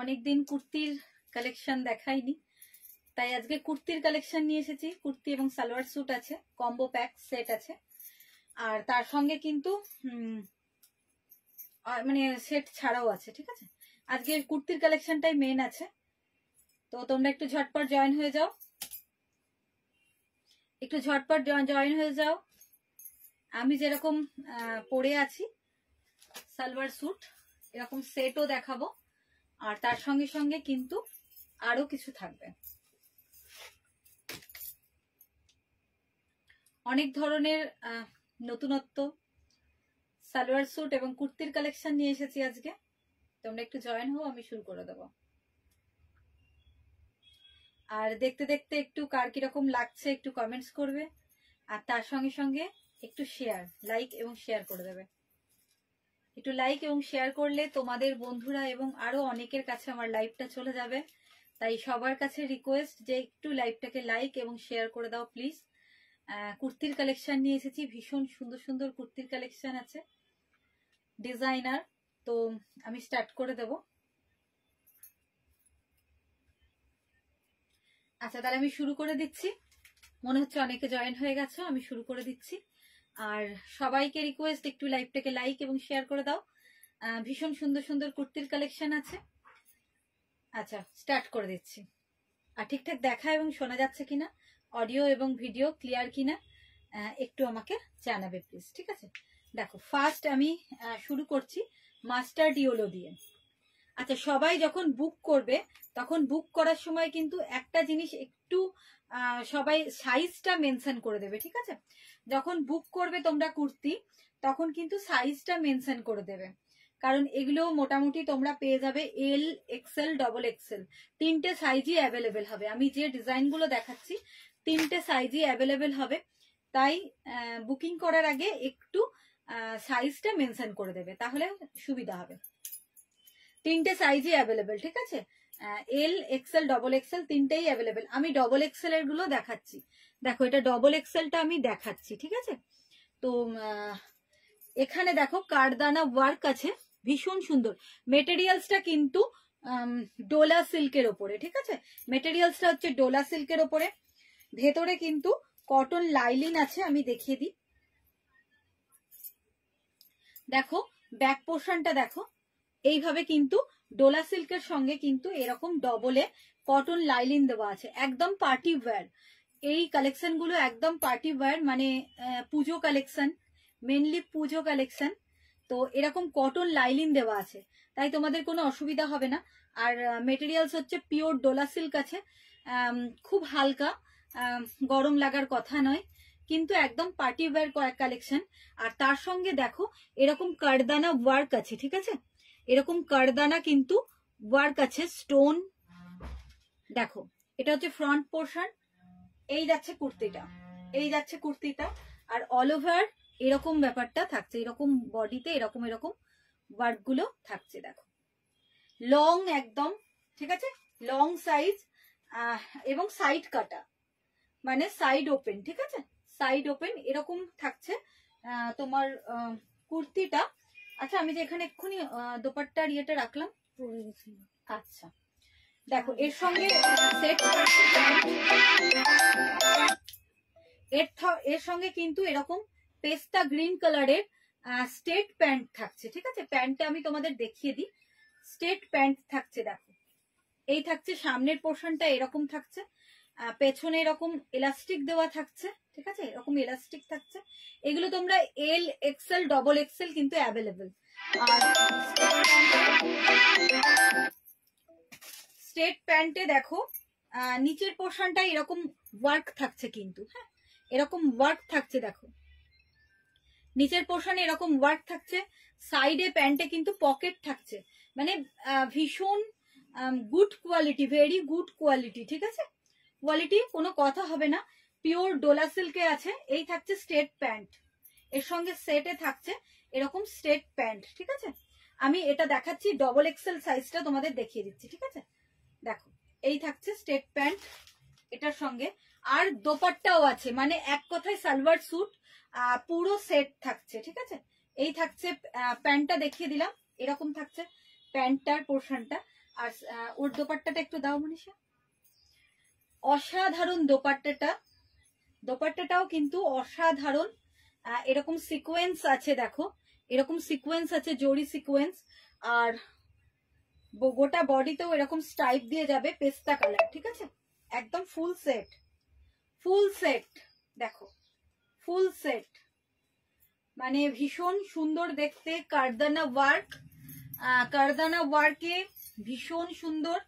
অনেকদিন কুর্তির কালেকশন দেখাইনি। তাই আজকে কুর্তির কালেকশন নিয়ে এসেছি। কুর্তি এবং সালোয়ার স্যুট আছে কম্বো প্যাক সেট আছে। আর তার সঙ্গে কিন্তু মানে সেট ছাড়াও আছে, ঠিক আছে? আজকে কুর্তির কালেকশনটাই মেন আছে। তো তোমরা একটু ঝটপট জয়েন হয়ে যাও। একটু ঝটপট জয়েন হয়ে যাও। আমি যেরকম পরে আছি, সালোয়ার স্যুট এরকম সেটও দেখাবো। আর তার সঙ্গে সঙ্গে কিন্তু আরও কিছু থাকবে। অনেক ধরনের নতুনত্ব, সালোয়ার স্যুট এবং কুর্তির কালেকশন নিয়ে এসেছি আজকে। তোমরা একটু জয়েন হও, আমি শুরু করে দেবো। আর দেখতে দেখতে একটু কার কীরকম লাগছে একটু কমেন্টস করবে। আর তার সঙ্গে সঙ্গে একটু শেয়ার লাইক এবং শেয়ার করে দেবে। একটু লাইক এবং শেয়ার করলে তোমাদের বন্ধুরা এবং আরও অনেকের কাছে আমার লাইভটা চলে যাবে। তাই সবার কাছে রিকোয়েস্ট যে একটু লাইভটাকে লাইক এবং শেয়ার করে দাও প্লিজ কুর্তির কালেকশন নিয়ে এসেছি, ভীষণ সুন্দর সুন্দর কুর্তির কালেকশন আছে। ডিজাইনার তো আমি স্টার্ট করে দেব। আচ্ছা তাহলে আমি শুরু করে দিচ্ছি। মনে হচ্ছে অনেকে জয়েন হয়ে গেছে, আমি শুরু করে দিচ্ছি। আর সবাইকে রিকোয়েস্ট একটু লাইভটাকে লাইক এবং শেয়ার করে দাও। ভীষণ সুন্দর সুন্দর কুর্তির কালেকশন আছে। আচ্ছা স্টার্ট করে দিচ্ছি। আর ঠিকঠাক দেখা এবং শোনা যাচ্ছে কিনা অডিও এবং ভিডিও ক্লিয়ার কিনা একটু আমাকে জানাবে প্লিজ ঠিক আছে? দেখো ফার্স্ট আমি শুরু করছি মাস্টার ডিওলো দিয়ে। আচ্ছা সবাই যখন বুক করবে, তখন বুক করার সময় কিন্তু একটা জিনিস একটু সবাই সাইজটা মেনশন করে দেবে, ঠিক আছে? যখন বুক করবে তোমরা কুর্তি, তখন কিন্তু সাইজটা মেনশন করে দেবে। কারণ এগুলো মোটামুটি তোমরা পেয়ে যাবে এল এক্সেল ডবল এক্সেল তিনটে সাইজই অ্যাভেলেবেল হবে। আমি যে ডিজাইনগুলো দেখাচ্ছি, তিনটে সাইজই অ্যাভেলেবেল হবে। তাই বুকিং করার আগে একটু সাইজটা মেনশন করে দেবে। তাহলে সুবিধা হবে। তিনটে সাইজই অ্যাভেলেবেল ঠিক আছে? এল এক্সেল ডবল এক্সেল তিনটেই অ্যাভেলেবেল আমি ডবল এক্সেল এরগুলো দেখাচ্ছি। দেখো, এটা ডবল এক্সেলটা আমি দেখাচ্ছি, ঠিক আছে? তো এখানে দেখো, কারদানা ওয়ার্ক আছে। ভীষণ সুন্দর। মেটেরিয়ালসটা কিন্তু ডোলা সিল্কের ওপরে, ঠিক আছে? মেটেরিয়ালসটা হচ্ছে ডোলা সিল্কের ওপরে। ভেতরে কিন্তু কটন লাইলিন আছে, আমি দেখিয়ে দিই। দেখো ব্যাক পোর্শনটা দেখো। এইভাবে কিন্তু ডোলা সিল্কের সঙ্গে কিন্তু এরকম ডবলে কটন লাইলিন দেওয়া আছে। একদম পার্টি ওয়্যার এই কালেকশনগুলো একদম পার্টি ওয়্যার মানে পুজো কালেকশন মেনলি পুজো কালেকশন তো এরকম কটন লাইলিন দেওয়া আছে। তাই তোমাদের কোনো অসুবিধা হবে না। আর মেটেরিয়ালস হচ্ছে পিওর ডোলা সিল্ক আছে। খুব হালকা গরম লাগার কথা নয়। কিন্তু একদম পার্টি ওয়্যার কালেকশন আর তার সঙ্গে দেখো, এরকম কারদানা ওয়ার্ক আছে, ঠিক আছে? এরকম কারদানা কিন্তু ওয়ার্ক আছে, স্টোন। দেখো, এটা হচ্ছে ফ্রন্ট পোর্শন, এই যাচ্ছে কুর্তিটা, এই যাচ্ছে কুর্তিটা, আর অল ওভার এরকম ব্যাপারটা থাকছে, এরকম বডিতে এরকম এরকম ওয়ার্কগুলো থাকছে, দেখো। লং একদম, ঠিক আছে? লং সাইজ এবং সাইড কাটা মানে সাইড ওপেন, ঠিক আছে? সাইড ওপেন এরকম থাকছে তোমার কুর্তিটা আচ্ছা আমি যে এখানে এক্ষুনি দোপাট্টার ইয়েটা রাখলাম। আচ্ছা। দেখো, এর সঙ্গে এর সঙ্গে কিন্তু এরকম পেস্তা গ্রিন কালারের স্টেট প্যান্ট থাকছে, ঠিক আছে? প্যান্টটা আমি তোমাদের দেখিয়ে দিই। স্টেট প্যান্ট থাকছে, দেখো। এই থাকছে, সামনের পোর্শনটা এরকম থাকছে। পেছনে এরকম এলাস্টিক দেওয়া থাকছে, ঠিক আছে? এরকম এলাস্টিক থাকছে। এগুলো তোমরা এল এক্সেল ডবল এক্সেল কিন্তু অ্যাভেলেবেল আর স্টেট প্যান্টে দেখো নিচের পোর্শনটা এরকম ওয়ার্ক থাকছে কিন্তু হ্যাঁ? এরকম ওয়ার্ক থাকছে, দেখো। নিচের পোর্শনে এরকম ওয়ার্ক থাকছে সাইডে প্যান্টে কিন্তু পকেট থাকছে। মানে ভীষণ good quality very good quality ঠিক আছে? কোয়ালিটি কোনো কথা হবে না। পিওর ডোলা সিল্কে আছে, এই থাকছে স্টেট প্যান্ট এর সঙ্গে সেটে থাকছে এরকম স্টেট প্যান্ট ঠিক আছে? আমি এটা দেখাচ্ছি ডবল এক্সেল সাইজটা তোমাদের দেখিয়ে দিচ্ছি, ঠিক আছে? দেখো, এই থাকছে স্টেট প্যান্ট এটার সঙ্গে। আর দোপাট্টাও আছে মানে এক কথায় সালোয়ার স্যুট পুরো সেট থাকছে, ঠিক আছে? এই থাকছে প্যান্টটা দেখিয়ে দিলাম, এরকম থাকছে প্যান্টটার পোর্শনটা আর ওর দোপাট্টাটা একটু দাও, মনীষা। অসাধারণ দোপাট্টাটা। দোপাট্টাটাও কিন্তু অসাধারণ। এরকম সিকোয়েন্স আছে, দেখো। এরকম সিকোয়েন্স আছে, জরি সিকোয়েন্স আর গোটা বডিতেও এরকম স্টাইপ দিয়ে যাবে পেস্তা কালার ঠিক আছে? একদম ফুল সেট ফুল সেট দেখো। ফুল সেট মানে ভীষণ সুন্দর দেখতে। কারদানা ওয়ার্ক কারদানা ওয়ার্কে ভীষণ সুন্দর।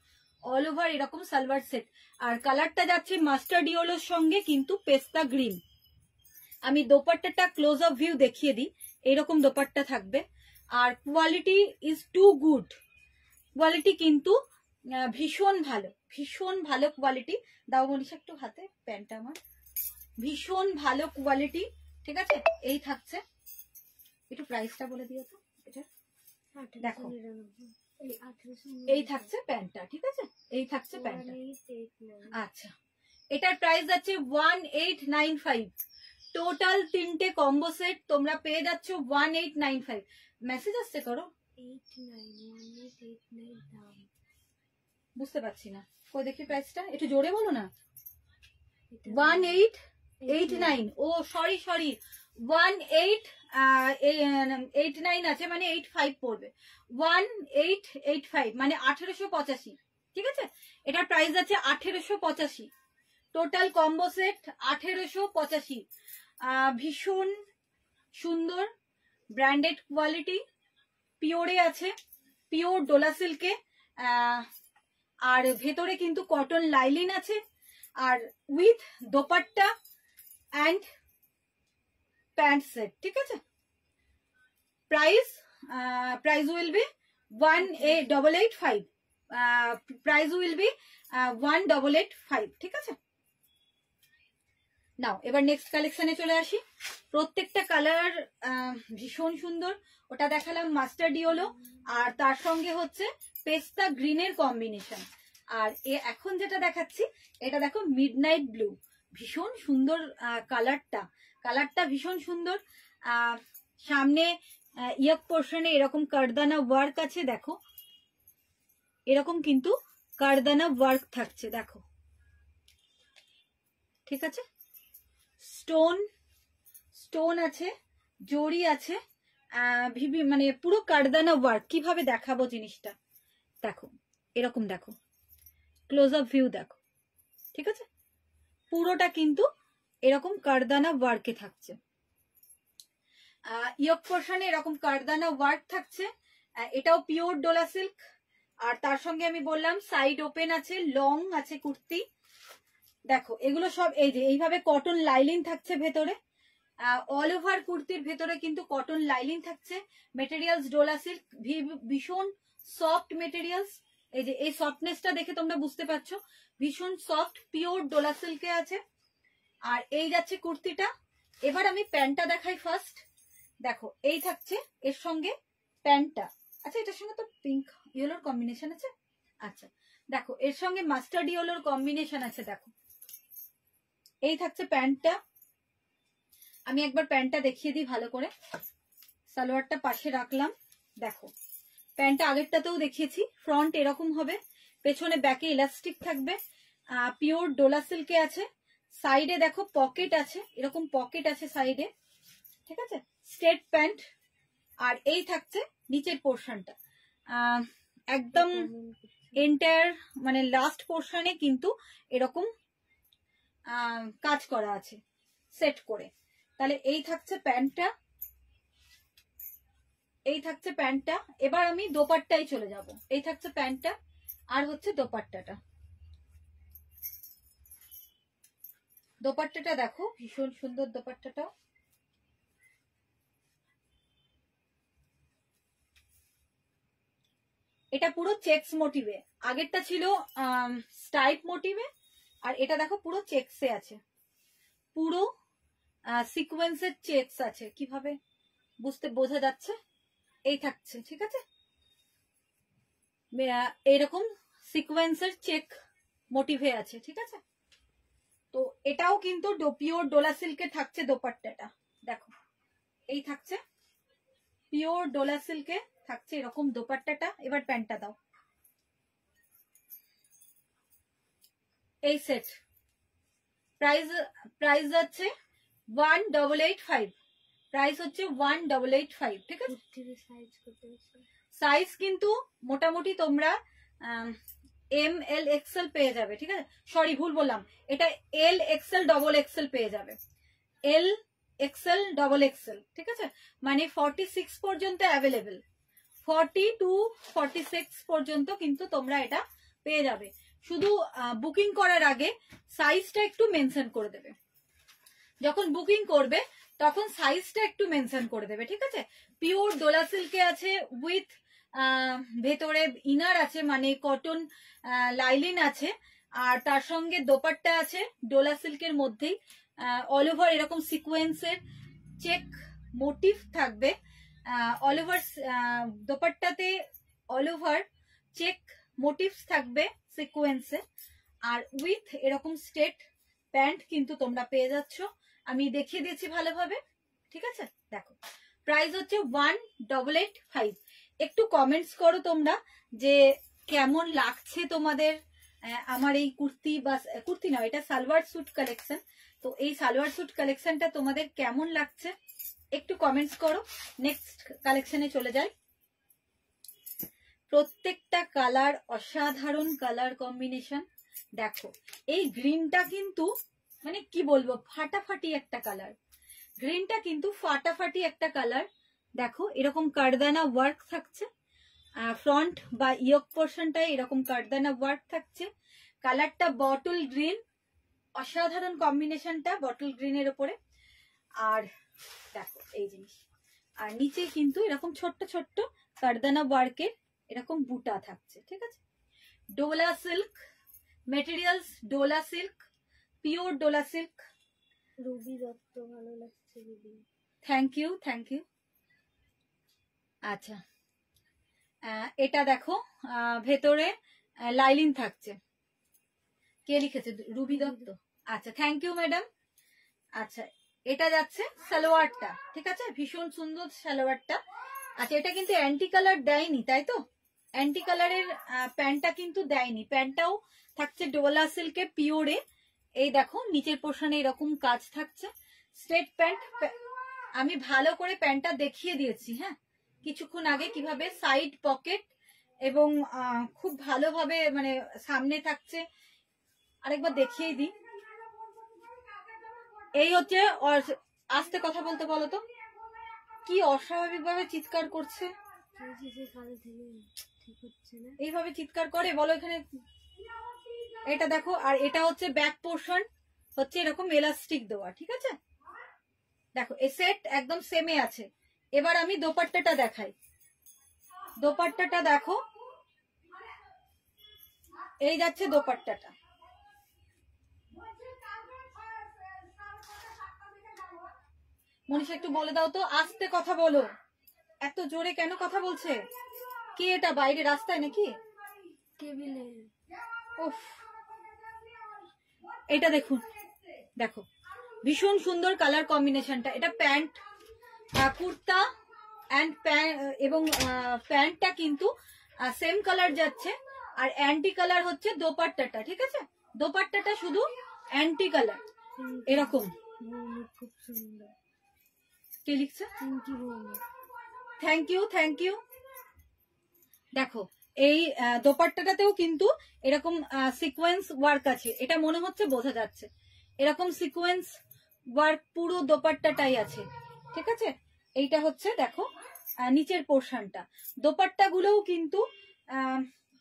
অল ওভার এরকম সালোয়ার সেট আর কালারটা যাচ্ছে মাস্টার্ড ইয়েলোর সঙ্গে কিন্তু পেস্তা গ্রিন আমি দোপাট্টাটা ক্লোজ আপ ভিউ দেখিয়ে দিই এরকম দোপাট্টা থাকবে। আর quality is too good quality কিন্তু ভীষণ ভালো ভীষণ ভালো কোয়ালিটি দাও মনীষা একটু হাতে প্যান্টটা আমার। ভীষণ ভালো কোয়ালিটি ঠিক আছে? এই থাকছে। একটু প্রাইসটা বলে দিও তো এটা। দেখো। এই থাকছে প্যান্টটা ঠিক আছে? এই থাকছে প্যান্টটা। আচ্ছা। এটার প্রাইস আছে one eight nine five. Total তিনটে কম্বো সেট তোমরা পেয়ে যাচ্ছ one eight nine five. Message আসছে করো। বুঝতে পারছি না। কই দেখি প্রাইসটা একটু জোরে বলো না। One eight eight nine. ও sorry sorry one eight eight nine আছে মানে এইট ফাইভ পড়বে। ওয়ান এইট এইট ফাইভ মানে আঠেরোশো পঁচাশি, ঠিক আছে? এটার প্রাইস আছে আঠেরোশো পঁচাশি। টোটাল কম্বো সেট আঠেরোশো পঁচাশি। ভীষণ সুন্দর ব্র্যান্ডেড কোয়ালিটি পিওরে আছে পিওর ডোলা সিল্কে আর ভেতরে কিন্তু কটন লাইলিন আছে, আর with dupatta and pant set, ঠিক আছে? Price price will be one A double eight five price will be one double eight five ঠিক আছে? নাও এবার নেক্সট কালেকশনে চলে আসি। প্রত্যেকটা কালার ভীষণ সুন্দর। ওটা দেখালাম মাস্টার্ড ইয়েলো আর তার সঙ্গে হচ্ছে পেস্তা গ্রিনের কম্বিনেশন আর এ এখন যেটা দেখাচ্ছি, এটা দেখো মিডনাইট ব্লু ভীষণ সুন্দর কালারটা কালারটা ভীষণ সুন্দর। সামনে ইয়ক পোর্শনে এরকম কারদানা ওয়ার্ক আছে, দেখো। এরকম কিন্তু কারদানা ওয়ার্ক থাকছে, দেখো। ঠিক আছে? স্টোন স্টোন আছে, জড়ি আছে মানে পুরো কারদানা ওয়ার্ক কীভাবে দেখাবো জিনিসটা? দেখো, এরকম দেখো। ক্লোজ আপ ভিউ দেখো। ঠিক আছে? পুরোটা কিন্তু এরকম কারদানা ওয়ার্কে থাকছে। ইয়ক পোর্শনে এরকম কারদানা ওয়ার্ক থাকছে। এটাও পিওর ডোলা সিল্ক। আর তার সঙ্গে আমি বললাম, সাইড ওপেন আছে, লং আছে কুর্তি। দেখো, এগুলো সব এই যে, এইভাবে কটন লাইলিন থাকছে ভেতরে। অল ওভার কুর্তির ভেতরে কিন্তু কটন লাইলিন থাকছে। মেটেরিয়ালস ডোলা সিল্ক ভীষণ সফট মেটেরিয়ালস। এই যে, এই সফটনেসটা দেখে তোমরা বুঝতে পারছ। ভীষণ সফট, পিওর ডোলা সিল্কে আছে। আর এই যাচ্ছে কুর্তিটা। এবার আমি প্যান্টটা দেখাই ফার্স্ট দেখো, এই থাকছে এর সঙ্গে প্যান্টটা। আচ্ছা এটার সঙ্গে তো পিঙ্ক ইয়েলোর কম্বিনেশন আছে? আচ্ছা দেখো, এর সঙ্গে মাস্টার্ড ইয়েলোর কম্বিনেশন আছে, দেখো। এই থাকছে প্যান্টটা। আমি একবার প্যান্টটা দেখিয়ে দিই ভালো করে। সালোয়ারটা পাশে রাখলাম, দেখো। প্যান্টটা আগেরটাতেও দেখিয়েছি ফ্রন্ট এরকম হবে। পেছনে ব্যাকে ইলাস্টিক থাকবে। পিওর ডোলা সিল্কে আছে। সাইডে দেখো পকেট আছে, এরকম পকেট আছে সাইডে, ঠিক আছে? স্ট্রেট প্যান্ট, আর এই থাকছে নিচের পোর্শনটা। একদম এন্টায়ার মানে লাস্ট পোর্শনে কিন্তু এরকম কাজ করা আছে, সেট করে। তাহলে এই থাকছে প্যান্টটা, এই থাকছে প্যান্টটা। এবার আমি দোপাট্টায় চলে যাব। এই থাকছে প্যান্টটা, আর হচ্ছে দোপাট্টাটা। দোপাট্টাটা দেখো, ভীষণ সুন্দর দোপাট্টাটা এটা পুরো চেকস মোটিভে। আগেরটা ছিল স্টাইপ মোটিভে, আর এটা দেখো পুরো চেকসে আছে। পুরো সিকোয়েন্সের চেকস আছে। কীভাবে? বুঝতে, বোঝা যাচ্ছে? এই থাকছে, ঠিক আছে? এরকম সিকোয়েন্সের চেক মোটিভে আছে, ঠিক আছে? তো এটাও কিন্তু পিওর ডোলা সিল্কে থাকছে দোপাট্টাটা। দেখো এই থাকছে। পিওর ডোলা সিল্কে থাকছে এরকম দোপাট্টাটা। এবার প্যান্টটা দাও। এই সেট প্রাইস প্রাইস আছে one double eight five price হচ্ছে ওয়ান ডবল এইট ফাইভ ঠিক আছে? সাইজ কিন্তু মোটামুটি তোমরা এম এল এক্সেল পেয়ে যাবে, ঠিক আছে? সরি ভুল বললাম। এটা এল এক্সেল ডবল এক্সেল পেয়ে যাবে। এল এক্সেল ডবল এক্সেল ঠিক আছে? মানে ফর্টি সিক্স পর্যন্ত available forty two forty six পর্যন্ত কিন্তু তোমরা এটা পেয়ে যাবে। শুধু বুকিং করার আগে সাইজটা একটু মেনশন করে দেবে। যখন বুকিং করবে, তখন সাইজটা একটু মেনশন করে দেবে, ঠিক আছে? পিওর ডোলা সিল্কে আছে উইথ ভেতরে ইনার আছে মানে কটন লাইলিন আছে, আর তার সঙ্গে দোপাট্টা আছে, ডোলা সিল্কের মধ্যেই। অল ওভার এরকম সিকোয়েন্সের চেক মোটিভ থাকবে। অল ওভার দোপাট্টাতে অল ওভার চেক মোটিভস থাকবে সিকোয়েন্সে আর উইথ এরকম স্টেট প্যান্ট কিন্তু তোমরা পেয়ে যাচ্ছ। আমি দেখিয়ে দিয়েছি ভালোভাবে, ঠিক আছে? দেখো। প্রাইস হচ্ছে ওয়ান ডবল এইট ফাইভ একটু কমেন্টস করো তোমরা যে কেমন লাগছে তোমাদের আমার এই কুর্তি বা, কুর্তি নয় এটা সালোয়ার স্যুট কালেকশন তো এই সালোয়ার স্যুট কালেকশনটা তোমাদের কেমন লাগছে একটু কমেন্টস করো। নেক্সট কালেকশনে চলে যাই। প্রত্যেকটা কালার অসাধারণ কালার কম্বিনেশন দেখো, এই গ্রিনটা কিন্তু মানে কি বলব, ফাটাফাটি একটা কালার গ্রিনটা কিন্তু ফাটাফাটি একটা কালার দেখো এরকম কারদানা ওয়ার্ক থাকছে। ফ্রন্ট বা ইয়ক পোর্শনটায় এরকম কারদানা ওয়ার্ক থাকছে। কালারটা বটল গ্রিন অসাধারণ কম্বিনেশনটা বটল গ্রিনের ওপরে। আর দেখো এই জিনিস। আর নিচে কিন্তু এরকম ছোট্ট ছোট্ট কারদানা ওয়ার্কের এরকম বুটা থাকছে ঠিক আছে? Dola silk materials Dola silk pure Dola silk Ruby Dutta ভালো লাগছে দিদি থ্যাংক ইউ থ্যাংক ইউ আচ্ছা। এটা দেখো ভেতরে লাইলিন থাকছে। কে লিখেছে? রুবি দত্ত। আচ্ছা থ্যাংক ইউ ম্যাডাম আচ্ছা এটা যাচ্ছে সালোয়ারটা ঠিক আছে? ভীষণ সুন্দর সালোয়ারটা। আচ্ছা এটা কিন্তু অ্যান্টি কালার দেয়নি তাই তো? অ্যান্টি কালারের প্যান্টটা কিন্তু দেয়নি। প্যান্টটাও থাকছে ডোলা সিল্কে পিওরে। এই দেখো নিচের পোর্শনে এরকম কাজ থাকছে। স্ট্রেট প্যান্ট আমি ভালো করে প্যান্টটা দেখিয়ে দিয়েছি হ্যাঁ? কিছুক্ষণ আগে কীভাবে সাইড পকেট এবং খুব ভালোভাবে মানে সামনে থাকছে। আরেকবার দেখিয়ে দিই। এই হচ্ছে আস্তে কথা বলতে বলো তো। কি অস্বাভাবিক ভাবে চিৎকার করছে? এইভাবে চিৎকার করে, বলো এখানে। এটা দেখো, আর এটা হচ্ছে ব্যাক পোর্শন হচ্ছে এরকম এলাস্টিক দেওয়া, ঠিক আছে? দেখো এ সেট একদম সেমে আছে। এবার আমি দোপাট্টাটা দেখাই। দোপাট্টাটা দেখো। এই যাচ্ছে দোপাট্টাটা। মনীষা একটু বলে দাও তো আস্তে কথা বলো। এত জোরে কেন কথা বলছে? কে এটা বাইরে রাস্তায় নাকি? এটা দেখুন। দেখো। ভীষণ সুন্দর কালার কম্বিনেশনটা এটা প্যান্ট। কুর্তা অ্যান্ড এবং প্যান্টটা কিন্তু সেম কালার যাচ্ছে। আর অ্যান্টি কালার হচ্ছে দোপাট্টাটা, ঠিক আছে? দোপাট্টাটা শুধু অ্যান্টি কালার এরকম। কে লিখছে? থ্যাংক ইউ থ্যাংক ইউ দেখো, এই দোপাট্টাটাতেও কিন্তু এরকম সিকোয়েন্স ওয়ার্ক আছে। এটা মনে হচ্ছে বোঝা যাচ্ছে। এরকম সিকোয়েন্স ওয়ার্ক পুরো দোপাট্টাটাই আছে। ঠিক আছে? এইটা হচ্ছে দেখো নিচের পোর্শনটা দোপাট্টাগুলোও কিন্তু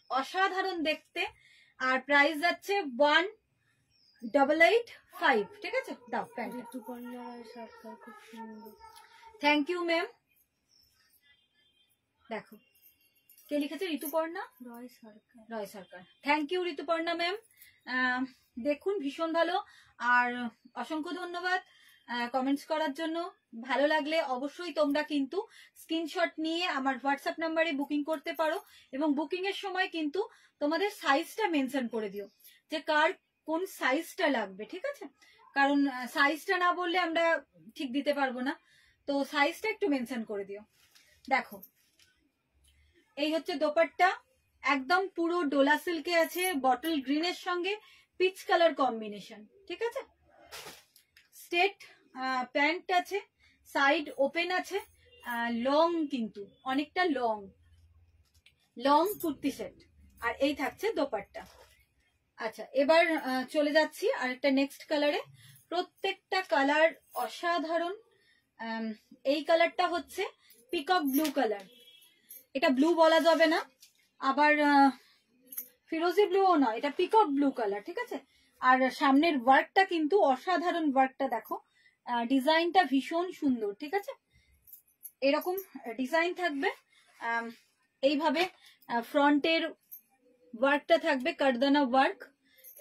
অসাধারণ দেখতে। আর প্রাইস যাচ্ছে ওয়ান ডবল এইট ফাইভ ঠিক আছে? দাও খুব সুন্দর। থ্যাংক ইউ ম্যাম দেখো কে লিখেছে? Rituparna? Roy Sarkar. Roy Sarkar. Thank you Rituparna ma'am দেখুন ভীষণ ভালো। আর অসংখ্য ধন্যবাদ। কমেন্টস করার জন্য। ভালো লাগলে অবশ্যই তোমরা কিন্তু স্ক্রিনশট নিয়ে আমার হোয়াটসঅ্যাপ নাম্বারে বুকিং করতে পারো এবং বুকিং এর সময় কিন্তু তোমাদের সাইজটা মেনশন করে দিও যে কার কোন সাইজটা লাগবে, ঠিক আছে? কারণ সাইজটা না বললে আমরা ঠিক দিতে পারব না। তো সাইজটা একটু মেনশন করে দিও। দেখো, এই হচ্ছে দোপাট্টা। একদম পুরো ডোলা সিল্কে আছে বটল গ্রিনের সঙ্গে পিচ কালার কম্বিনেশন ঠিক আছে? স্টেট প্যান্ট আছে সাইড ওপেন আছে লং কিন্তু, অনেকটা লং লং কুর্তি সেট আর এই থাকছে দোপাট্টা। আচ্ছা এবার চলে যাচ্ছি আরেকটা নেক্সট কালারে প্রত্যেকটা কালার অসাধারণ। এই কালারটা হচ্ছে পিকক ব্লু কালার এটা ব্লু বলা যাবে না। আবার ফিরোজি ব্লুও নয়, এটা পিকক ব্লু কালার ঠিক আছে? আর সামনের ওয়ার্কটা কিন্তু অসাধারণ ওয়ার্কটা দেখো। ডিজাইনটা ভীষণ সুন্দর, ঠিক আছে? এরকম ডিজাইন থাকবে। এইভাবে ফ্রন্টের ওয়ার্কটা থাকবে, কারদানা ওয়ার্ক,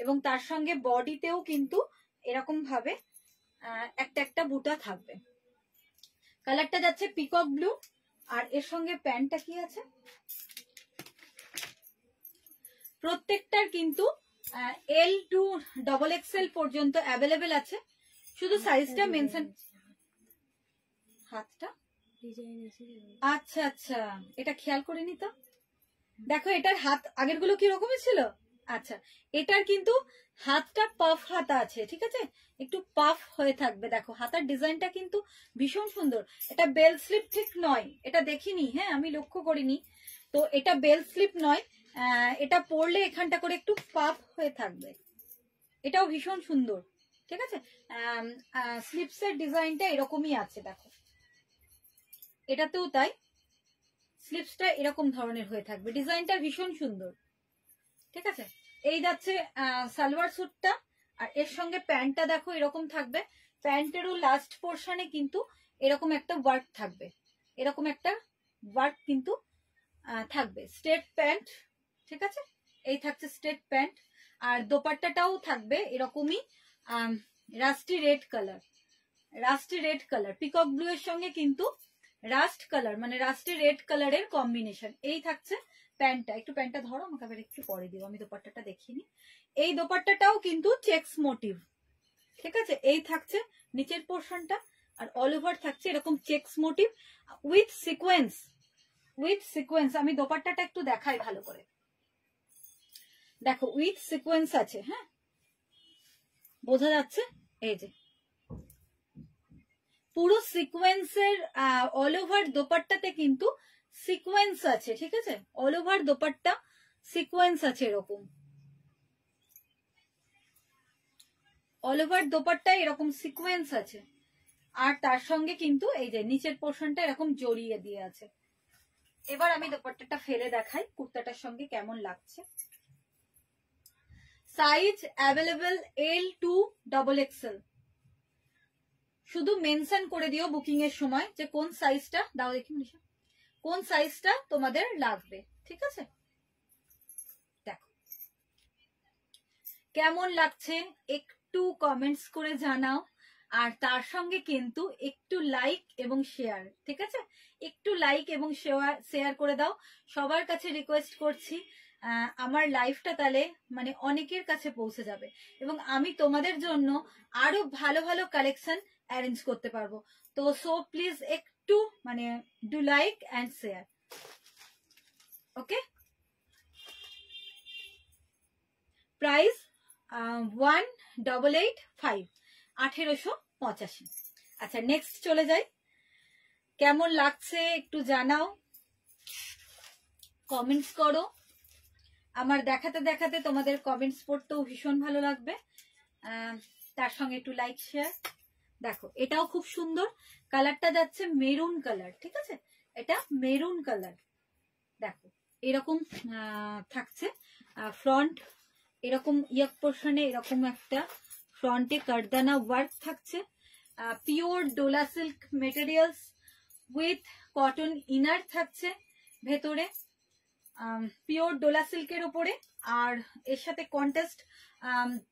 এবং তার সঙ্গে বডিতেও কিন্তু এরকম ভাবে একটা একটা বুটা থাকবে। কালারটা যাচ্ছে পিকক ব্লু, আর এর সঙ্গে প্যান্টটা কি আছে? প্রত্যেকটার কিন্তু এল টু ডবল এক্সেল পর্যন্ত অ্যাভেলেবেল আছে। শুধু সাইজটা মেনশন হাতটা? আচ্ছা আচ্ছা। এটা খেয়াল করিনি তো? দেখো এটার হাত আগেরগুলো কি রকমের ছিল? আচ্ছা এটার কিন্তু হাতটা পাফ হাতা আছে ঠিক আছে? একটু পাফ হয়ে থাকবে। দেখো হাতার ডিজাইনটা কিন্তু ভীষণ সুন্দর। এটা বেল স্লিপ ঠিক নয়। এটা দেখিনি হ্যাঁ আমি লক্ষ্য করিনি। তো এটা বেল স্লিপ নয়। এটা পরলে এখানটা করে একটু পাফ হয়ে থাকবে। এটাও ভীষণ সুন্দর। ঠিক আছে? স্লিপসের ডিজাইনটা এরকমই আছে, দেখো। এটাতেও তাই। স্লিপসটা এরকম ধরনের হয়ে থাকবে। ডিজাইনটা ভীষণ সুন্দর। ঠিক আছে? এই যাচ্ছে সালোয়ার স্যুটটা আর এর সঙ্গে প্যান্টটা দেখো, এরকম থাকবে। প্যান্টেরও লাস্ট পোর্শনে কিন্তু এরকম একটা ওয়ার্ক থাকবে। এরকম একটা ওয়ার্ক কিন্তু থাকবে। স্ট্রেট প্যান্ট ঠিক আছে? এই থাকছে স্ট্রেট প্যান্ট আর দোপাট্টাটাও থাকবে এরকমই rusty red colour. Rusty red colour. Peacock blue এর সঙ্গে কিন্তু রাস্ট কালার মানে রাস্টি রেড কালারের কম্বিনেশন। এই থাকছে প্যান্টটা। একটু প্যান্টটা ধরো, আমাকে আবার একটু পরে দিও। আমি দোপাট্টাটা দেখিনি। এই দোপাট্টাটাও কিন্তু চেক্স মোটিভ। ঠিক আছে? এই থাকছে নিচের পোর্শনটা আর অল ওভার থাকছে এরকম checks motive with sequence with sequence আমি দোপাট্টাটা একটু দেখাই ভালো করে। দেখো উইথ সিকোয়েন্স আছে হ্যাঁ? বোঝা যাচ্ছে? এই যে। পুরো সিকোয়েন্সের অল ওভার দোপাট্টাতে কিন্তু সিকোয়েন্স আছে, ঠিক আছে? অল ওভার দোপাট্টা সিকোয়েন্স আছে এরকম। অল ওভার দোপাট্টা এরকম সিকোয়েন্স আছে। আর তার সঙ্গে কিন্তু এই যে নিচের পোর্শনটা এরকম জড়িয়ে দিয়ে আছে। এবার আমি দোপাট্টাটা ফেলে দেখাই, কুর্তাটার সঙ্গে কেমন লাগছে। Size available L to double XL শুধু মেনশন করে দিও বুকিং এর সময় যে কোন সাইজটা দাও দেখি কোন সাইজটা তোমাদের লাগবে, ঠিক আছে? দেখো। কেমন লাগছে একটু কমেন্টস করে জানাও, আর তার সঙ্গে কিন্তু একটু লাইক এবং শেয়ার ঠিক আছে? একটু লাইক এবং শেয়ার করে দাও। সবার কাছে রিকোয়েস্ট করছি আমার লাইফটা তাহলে মানে অনেকের কাছে পৌঁছে যাবে। এবং আমি তোমাদের জন্য আরও ভালো ভালো কালেকশন অ্যারেঞ্জ করতে পারব। তো সো প্লিজ একটু মানে do like and share okay price one double eight five আঠেরোশো পঁচাশি। আচ্ছা নেক্সট চলে যাই। কেমন লাগছে একটু জানাও। কমেন্টস করো। আমার দেখাতে দেখাতে তোমাদের কমেন্টস পড়তেও ভীষণ ভালো লাগবে। তার সঙ্গে একটু লাইক শেয়ার দেখো, এটাও খুব সুন্দর। কালারটা যাচ্ছে মেরুন কালার ঠিক আছে? এটা মেরুন কালার দেখো, এরকম থাকছে। ফ্রন্ট এরকম ইয়াক পোর্শনে এরকম একটা ফ্রন্টে কারদানা ওয়ার্ক থাকছে। Pure Dola silk materials with cotton inner থাকছে ভেতরে। পিওর ডোলা সিল্কের ওপরে। আর এর সাথে কন্টেস্ট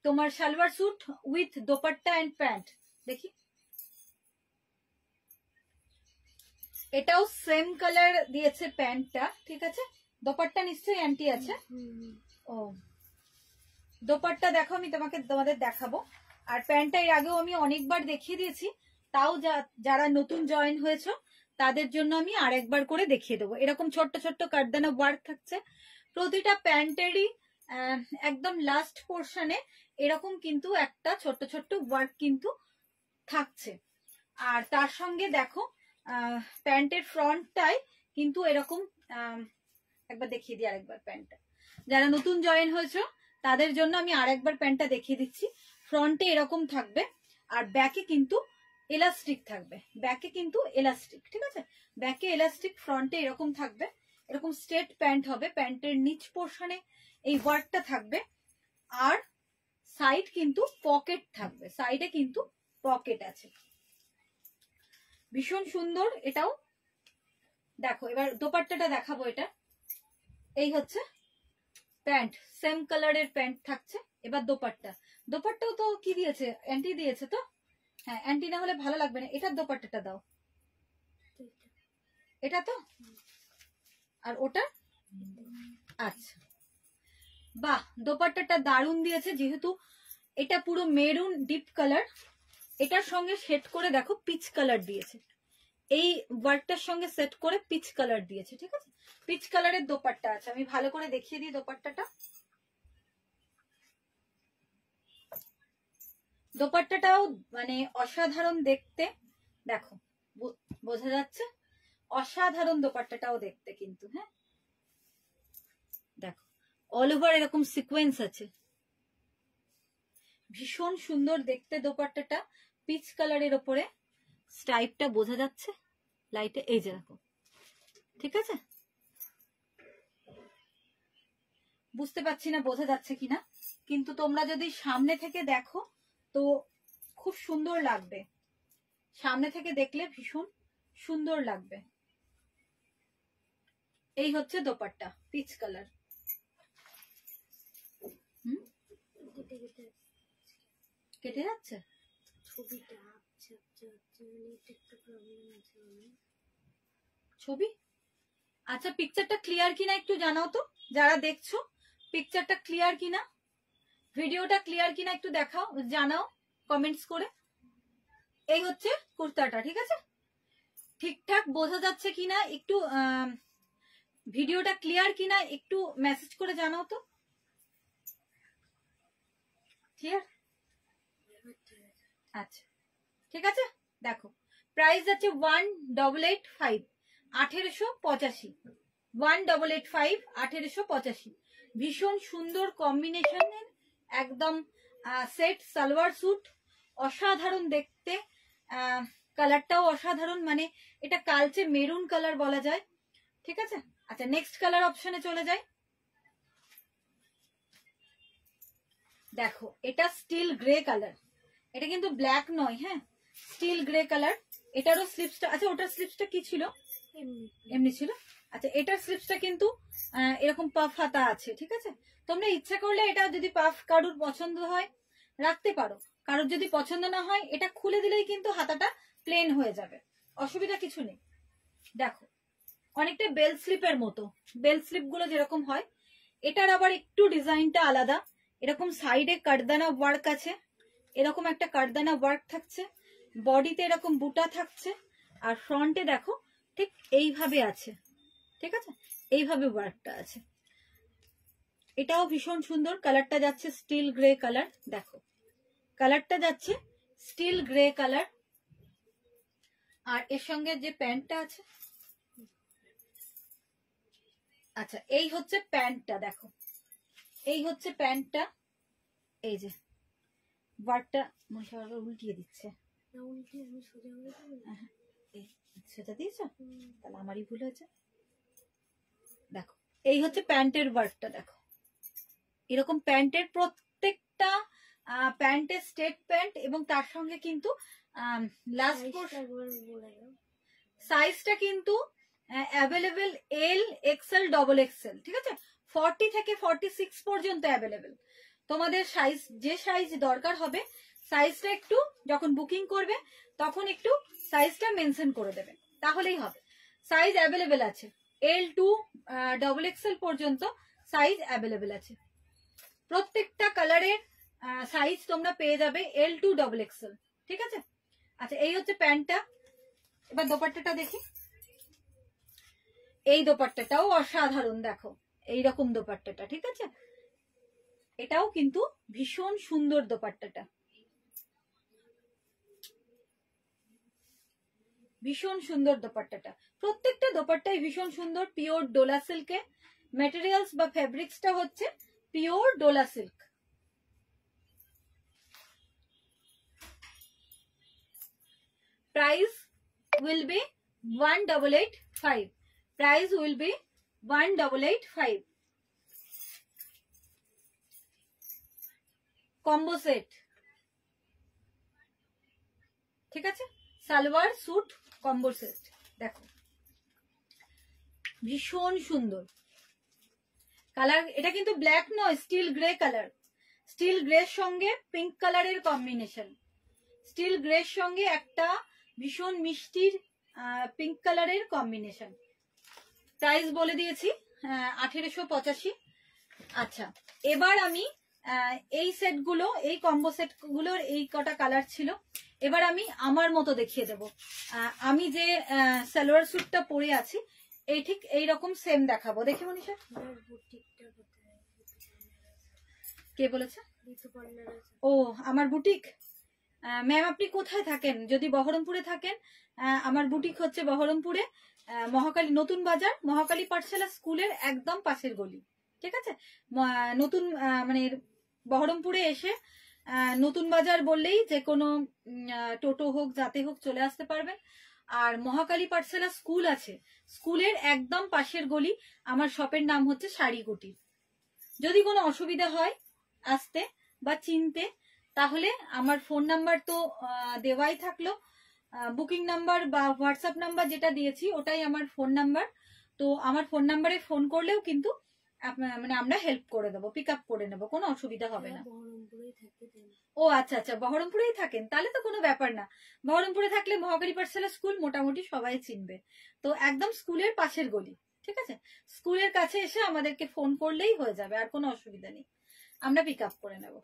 তোমার salwar suit with dupatta and pant দেখি। এটাও সেম কালার দিয়েছে প্যান্টটা ঠিক আছে? দোপাট্টা নিশ্চয়ই অ্যান্টি আছে। ও। দোপাট্টা দেখো, আমি তোমাকে, তোমাদের দেখাবো। আর প্যান্টটা এর আগেও আমি অনেকবার দেখিয়ে দিয়েছি। তাও যারা নতুন জয়েন হয়েছে তাদের জন্য আমি আরেকবার করে দেখিয়ে দেবো। এরকম ছোট্ট ছোট্ট কারদানা ওয়ার্ক থাকছে। প্রতিটা প্যান্টেরই একদম লাস্ট পোর্শনে এরকম কিন্তু একটা ছোট্ট ছোট্ট ওয়ার্ক কিন্তু থাকছে। আর তার সঙ্গে দেখো প্যান্টের ফ্রন্টটায় কিন্তু এরকম একবার দেখিয়ে দিই আরেকবার প্যান্টটা। যারা নতুন জয়েন হয়েছো, তাদের জন্য আমি আরেকবার প্যান্টটা দেখিয়ে দিচ্ছি। ফ্রন্টে এরকম থাকবে, আর ব্যাকে কিন্তু এলাস্টিক থাকবে। ব্যাকে কিন্তু এলাস্টিক ঠিক আছে? ব্যাকে এলাস্টিক ফ্রন্টে এরকম থাকবে। এরকম স্ট্রেট প্যান্ট হবে। প্যান্টের নিচ পোর্শনে এই ওয়ার্কটা থাকবে। আর সাইড কিন্তু পকেট থাকবে। সাইডে কিন্তু পকেট আছে। ভীষণ সুন্দর এটাও। দেখো, এবার দোপাট্টাটা দেখাবো এটা। এই হচ্ছে প্যান্ট সেম কালারের প্যান্ট থাকছে। এবার দোপাট্টা। দোপাট্টাও তো কি দিয়েছে? অ্যান্টি দিয়েছে তো? হ্যাঁ অ্যান্টি না হলে ভালো লাগবে না। এটার দোপাট্টাটা দাও। এটা তো? আর ওটা? আচ্ছা। বাহ, দোপাট্টাটা দারুণ দিয়েছে, যেহেতু এটা পুরো মেরুন ডিপ কালার এটার সঙ্গে সেট করে দেখো পিচ কালার দিয়েছে। এই ওয়ার্কটার সঙ্গে সেট করে পিচ কালার দিয়েছে, ঠিক আছে? পিচ কালারের দোপাট্টা আছে। আমি ভালো করে দেখিয়ে দিই দোপাট্টাটা। দোপাট্টাটাও মানে অসাধারণ দেখতে। দেখো বোঝা যাচ্ছে? অসাধারণ দোপাট্টাটাও দেখতে কিন্তু হ্যাঁ? দেখো অল ওভার এরকম সিকোয়েন্স আছে। ভীষণ সুন্দর দেখতে দোপাট্টাটা। পিচ কালারের ওপরে স্টাইপটা বোঝা যাচ্ছে। লাইটে এই যে দেখো, ঠিক আছে? বুঝতে পারছি না, বোঝা যাচ্ছে কিনা? কিন্তু তোমরা যদি সামনে থেকে দেখো তো খুব সুন্দর লাগবে। সামনে থেকে দেখলে ভীষণ সুন্দর লাগবে। এই হচ্ছে দোপাট্টা পিচ কালার কেটে যাচ্ছে? ছবিটা আছে আমার ছবি? আচ্ছা পিকচারটা ক্লিয়ার কিনা একটু জানাও তো। যারা দেখছ পিকচারটা ক্লিয়ার কিনা? ভিডিওটা ক্লিয়ার কিনা একটু দেখাও, জানাও কমেন্টস করে। এই হচ্ছে কুর্তাটা, ঠিক আছে? ঠিকঠাক বোঝা যাচ্ছে কিনা, একটু ভিডিওটা ক্লিয়ার কিনা একটু মেসেজ করে জানাও তো। আচ্ছা ঠিক আছে? দেখো প্রাইস আছে ওয়ান ডবল এইট ফাইভ আঠেরোশো পঁচাশি। ওয়ান ডবল এইট ফাইভ আঠেরোশো পঁচাশি। ভীষণ সুন্দর কম্বিনেশনের একদম সেট সালোয়ার স্যুট অসাধারণ দেখতে কালারটাও অসাধারণ মানে এটা কালচে মেরুন কালার বলা যায় ঠিক আছে? আচ্ছা নেক্সট কালার অপশনে চলে যাই। দেখো এটা স্টিল গ্রে কালার এটা কিন্তু ব্ল্যাক নয় হ্যাঁ? স্টিল গ্রে কালার এটারও স্লিপসটা আচ্ছা ওটার স্লিপসটা কি ছিল? এমনি। এমনি ছিল? আচ্ছা এটার স্লিপসটা কিন্তু এরকম পাফ হাতা আছে, ঠিক আছে? তোমরা ইচ্ছা করলে এটা যদি পাফ কারুর পছন্দ হয়, রাখতে পারো। কারোর যদি পছন্দ না হয়, এটা খুলে দিলেই কিন্তু হাতাটা প্লেন হয়ে যাবে। অসুবিধা কিছু নেই। দেখো, অনেকটা বেল স্লিপের মতো। বেল স্লিপগুলো যেরকম হয়, এটার আবার একটু ডিজাইনটা আলাদা। এরকম সাইডে কাটদানা ওয়ার্ক আছে। এরকম একটা কারদানা ওয়ার্ক থাকছে। বডিতে এরকম বুটা থাকছে। আর ফ্রন্টে দেখো, ঠিক এইভাবে আছে। ঠিক আছে? এইভাবে ওয়ার্কটা আছে। এটাও ভীষণ সুন্দর। কালারটা যাচ্ছে স্টিল গ্রে কালার দেখো। কালারটা যাচ্ছে স্টিল গ্রে কালার আর এর সঙ্গে যে প্যান্টটা আছে আচ্ছা এই হচ্ছে প্যান্টটা দেখো। এই হচ্ছে প্যান্টটা এই যে ওয়ার্কটা মশা উল্টিয়ে দিচ্ছে। সোজা সেটা দিয়েছ? তাহলে আমারই ভুল হয়েছে। দেখো এই হচ্ছে প্যান্টের ওয়ার্কটা দেখো। এরকম প্যান্টের প্রত্যেকটা প্যান্টের স্টেট প্যান্ট এবং তার সঙ্গে কিন্তু লাস্ট সাইজটা কিন্তু available L XL double XL ঠিক আছে? ফর্টি থেকে ফর্টি সিক্স পর্যন্ত অ্যাভেলেবেল তোমাদের সাইজ যে সাইজ দরকার হবে সাইজটা একটু যখন বুকিং করবে তখন একটু সাইজটা মেনশন করে দেবে তাহলেই হবে। সাইজ অ্যাভেলেবেল আছে। এল টু ডবল এক্সেল পর্যন্ত সাইজ অ্যাভেলেবেল আছে। প্রত্যেকটা কালারের সাইজ তোমরা পেয়ে যাবে এল টু ডবল এক্সেল ঠিক আছে? আচ্ছা এই হচ্ছে প্যান্টটা। এবার দোপাট্টাটা দেখি। এই দোপাট্টাটাও অসাধারণ, দেখো। এই রকম দোপাট্টাটা, ঠিক আছে? এটাও কিন্তু ভীষণ সুন্দর দোপাট্টাটা। ভীষণ সুন্দর দোপাট্টাটা। প্রত্যেকটা দোপাট্টাই ভীষণ সুন্দর পিওর ডোলা সিল্কে ম্যাটেরিয়ালস বা ফেব্রিক্সটা হচ্ছে pure Dola silk price will be 1885 price will be 1885 combo set ঠিক আছে? সালোয়ার স্যুট কম্বো সেট দেখো। ভীষণ সুন্দর। কালার এটা কিন্তু ব্ল্যাক নয় স্টিল গ্রে কালার স্টিল গ্রের সঙ্গে পিঙ্ক কালারের কম্বিনেশন স্টিল গ্রের সঙ্গে একটা ভীষণ মিষ্টির পিঙ্ক কালারের কম্বিনেশন প্রাইস বলে দিয়েছি আঠেরোশো পঁচাশি। আচ্ছা এবার আমি এই সেটগুলো এই কম্বো সেটগুলোর এই কটা কালার ছিল, এবার আমি আমার মতো দেখিয়ে দেব। আমি যে সালোয়ার স্যুটটা পরে আছি এই ঠিক এই রকম সেম দেখাবো। দেখি মনীষা। কে বলেছে? ও, আমার বুটিক। ম্যাম আপনি কোথায় থাকেন? যদি বহরমপুরে থাকেন আমার বুটিক হচ্ছে বহরমপুরে মহাকালী নতুন বাজার, মহাকালী পাঠশালা স্কুলের একদম পাশের গলি। ঠিক আছে? নতুন মানে বহরমপুরে এসে নতুন বাজার বললেই যে কোনো টোটো হোক, যাতে হোক চলে আসতে পারবেন। আর মহাকালী পাঠশালা স্কুল আছে। স্কুলের একদম পাশের গলি, আমার শপের নাম হচ্ছে শাড়ি কুটির যদি কোনো অসুবিধা হয় আসতে বা চিনতে, তাহলে আমার ফোন নাম্বার তো দেওয়াই থাকল। বুকিং নাম্বার বা হোয়াটসঅ্যাপ নাম্বার যেটা দিয়েছি, ওটাই আমার ফোন নাম্বার। তো আমার ফোন নাম্বারে ফোন করলেও কিন্তু মানে আমরা হেল্প করে দেবো পিক আপ করে নেব কোনো অসুবিধা হবে না। ও আচ্ছা আচ্ছা বহরমপুরেই থাকেন? তাহলে তো কোনো ব্যাপার না। বহরমপুরে থাকলে মহাকালী পাঠশালা স্কুল মোটামুটি সবাই চিনবে। তো একদম স্কুলের পাশের গলি ঠিক আছে? স্কুলের কাছে এসে আমাদেরকে ফোন করলেই হয়ে যাবে আর কোনো অসুবিধা নেই। আমরা পিক আপ করে নেব।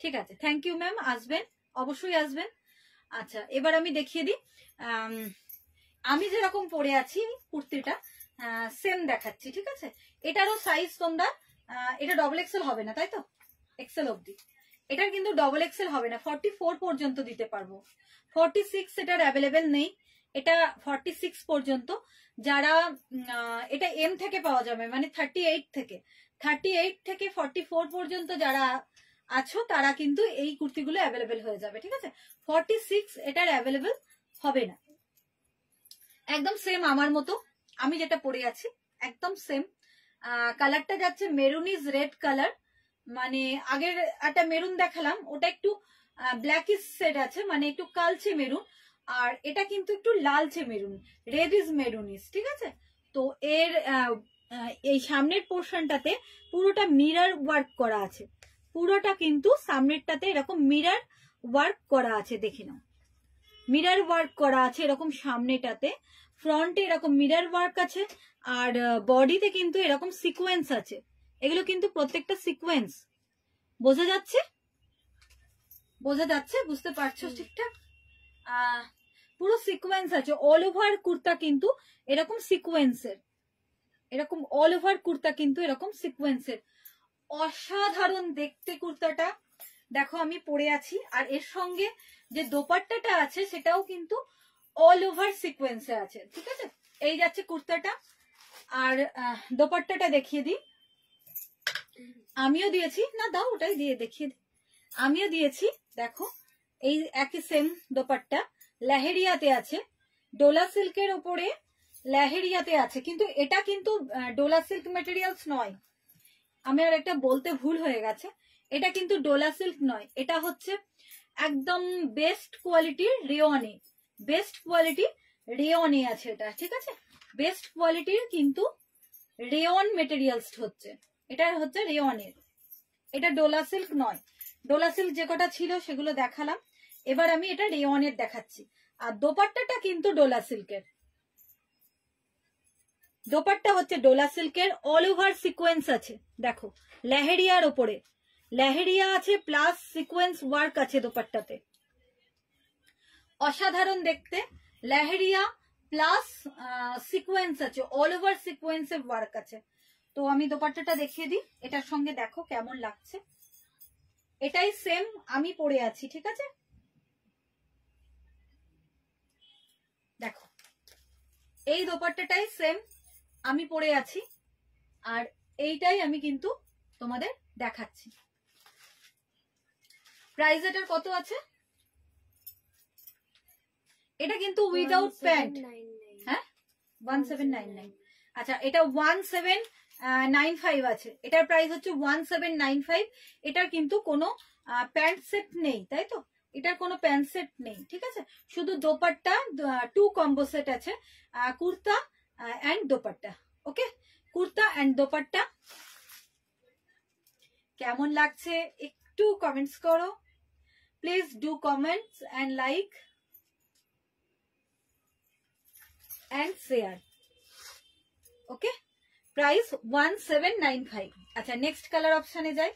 ঠিক আছে থ্যাংক ইউ ম্যাম আসবেন অবশ্যই আসবেন। আচ্ছা এবার আমি দেখিয়ে দিই আমি যেরকম পরে আছি কুর্তিটা সেম দেখাচ্ছি, ঠিক আছে? এটারও সাইজ তোমরা এটা ডবল এক্সেল হবে না, তাই তো? এক্সেল অবধি। এটার কিন্তু ডবল এক্সেল হবে না ফর্টি ফোর পর্যন্ত দিতে পারব। ফর্টি সিক্স এটার অ্যাভেলেবেল নেই, এটা ফর্টি সিক্স পর্যন্ত। যারা এটা এম থেকে পাওয়া যাবে মানে থার্টি এইট থেকে। থার্টি এইট থেকে ফর্টি ফোর পর্যন্ত যারা আছো, তারা কিন্তু এই কুর্তিগুলো অ্যাভেলেবেল হয়ে যাবে, ঠিক আছে? ফর্টি সিক্স এটার অ্যাভেলেবেল হবে না। একদম সেম আমার মতো। আমি যেটা পরে আছি, একদম সেম কালারটা যাচ্ছে মেরুনিজ রেড কালার মানে আগের একটা মেরুন দেখালাম, ওটা একটু ব্ল্যাকিশ সেট আছে মানে একটু কালচে মেরুন আর এটা কিন্তু একটু লালচে মেরুন রেড ইজ মেরুনিস ঠিক আছে? তো এর এই সামনের পোর্শনটাতে পুরোটা মিরার ওয়ার্ক করা আছে। পুরোটা কিন্তু সামনেরটাতে এরকম মিরার ওয়ার্ক করা আছে, দেখে নাও। মিরার ওয়ার্ক করা আছে এরকম সামনেটাতে। ফ্রন্টে এরকম মিরার ওয়ার্ক আছে আর বডিতে কিন্তু এরকম সিকোয়েন্স আছে। এগুলো কিন্তু প্রত্যেকটা সিকোয়েন্স। বোঝা যাচ্ছে? বোঝা যাচ্ছে? বুঝতে পারছ ঠিকঠাক? পুরো সিকোয়েন্স আছে। অল ওভার কুর্তা কিন্তু এরকম সিকোয়েন্সের। এরকম অল ওভার কুর্তা কিন্তু এরকম সিকোয়েন্সের। অসাধারণ দেখতে কুর্তাটা। দেখো আমি পরে আছি। আর এর সঙ্গে যে দোপাট্টাটা আছে সেটাও কিন্তু অল ওভার সিকোয়েন্সে আছে, ঠিক আছে? এই যাচ্ছে কুর্তাটা, আর দোপাট্টাটা দেখিয়ে দিই। আমিও দিয়েছি, না, দাও, ওটাই দিয়ে দেখিয়ে দিই। আমিও দিয়েছি, দেখো, এই একই সেম দোপাট্টা। লেহেরিয়াতে আছে, ডোলা সিল্কের ওপরে লেহেরিয়াতে আছে, কিন্তু এটা কিন্তু ডোলা সিল্ক মেটেরিয়ালস নয়। আমি আর একটা বলতে ভুল হয়ে গেছে, এটা কিন্তু ডোলা সিল্ক নয়, এটা হচ্ছে একদম বেস্ট কোয়ালিটির রেওয়ানি। বেস্ট কোয়ালিটি রেওয়ানি আছে এটা, ঠিক আছে? বেস্ট কোয়ালিটির কিন্তু রেওয়ান মেটেরিয়ালস হচ্ছে। এটা হচ্ছে রেওয়ানের এটা ডোলা সিল্ক নয়। ডোলা সিল্ক যে কটা ছিল সেগুলো দেখালাম। এবার আমি এটা রেওয়ানের দেখাচ্ছি। আর দোপাট্টাটা কিন্তু ডোলা সিল্কের দোপাট্টা হচ্ছে ডোলা সিল্কের অল ওভার সিকোয়েন্স আছে। দেখো, লেহেরিয়ার ওপরে। লেহেরিয়া আছে প্লাস সিকোয়েন্স ওয়ার্ক আছে দোপাট্টাতে। অসাধারণ দেখতে। লেহেরিয়া প্লাস সিকোয়েন্স আছে অল ওভার সিকোয়েন্সের ওয়ার্ক আছে। তো আমি দোপাট্টাটা দেখিয়ে দিই, এটার সঙ্গে দেখো কেমন লাগছে। এটাই সেম আমি পরে আছি, ঠিক আছে? দেখো, এই দোপাট্টাটাই সেম আমি পরে আছি, আর এইটাই আমি কিন্তু তোমাদের দেখাচ্ছি। প্রাইস এটার কত আছে? এটা কিন্তু উইদাউট প্যান্ট হ্যাঁ? ওয়ান সেভেন নাইন নাইন আচ্ছা এটা ওয়ান সেভেন নাইন ফাইভ আছে। এটার প্রাইস হচ্ছে ওয়ান সেভেন নাইন ফাইভ এটার কিন্তু কোনো প্যান্ট সেট নেই তাই তো? এটার কোনো প্যান্ট সেট নেই ঠিক আছে? শুধু দোপাট্টা টু কম্বো সেট আছে kurta and dupatta okay kurta and dupatta. কেমন লাগছে একটু কমেন্টস করো। Please do comments and like and share okay price one seven nine five আচ্ছা নেক্সট কালার অপশানে যাই।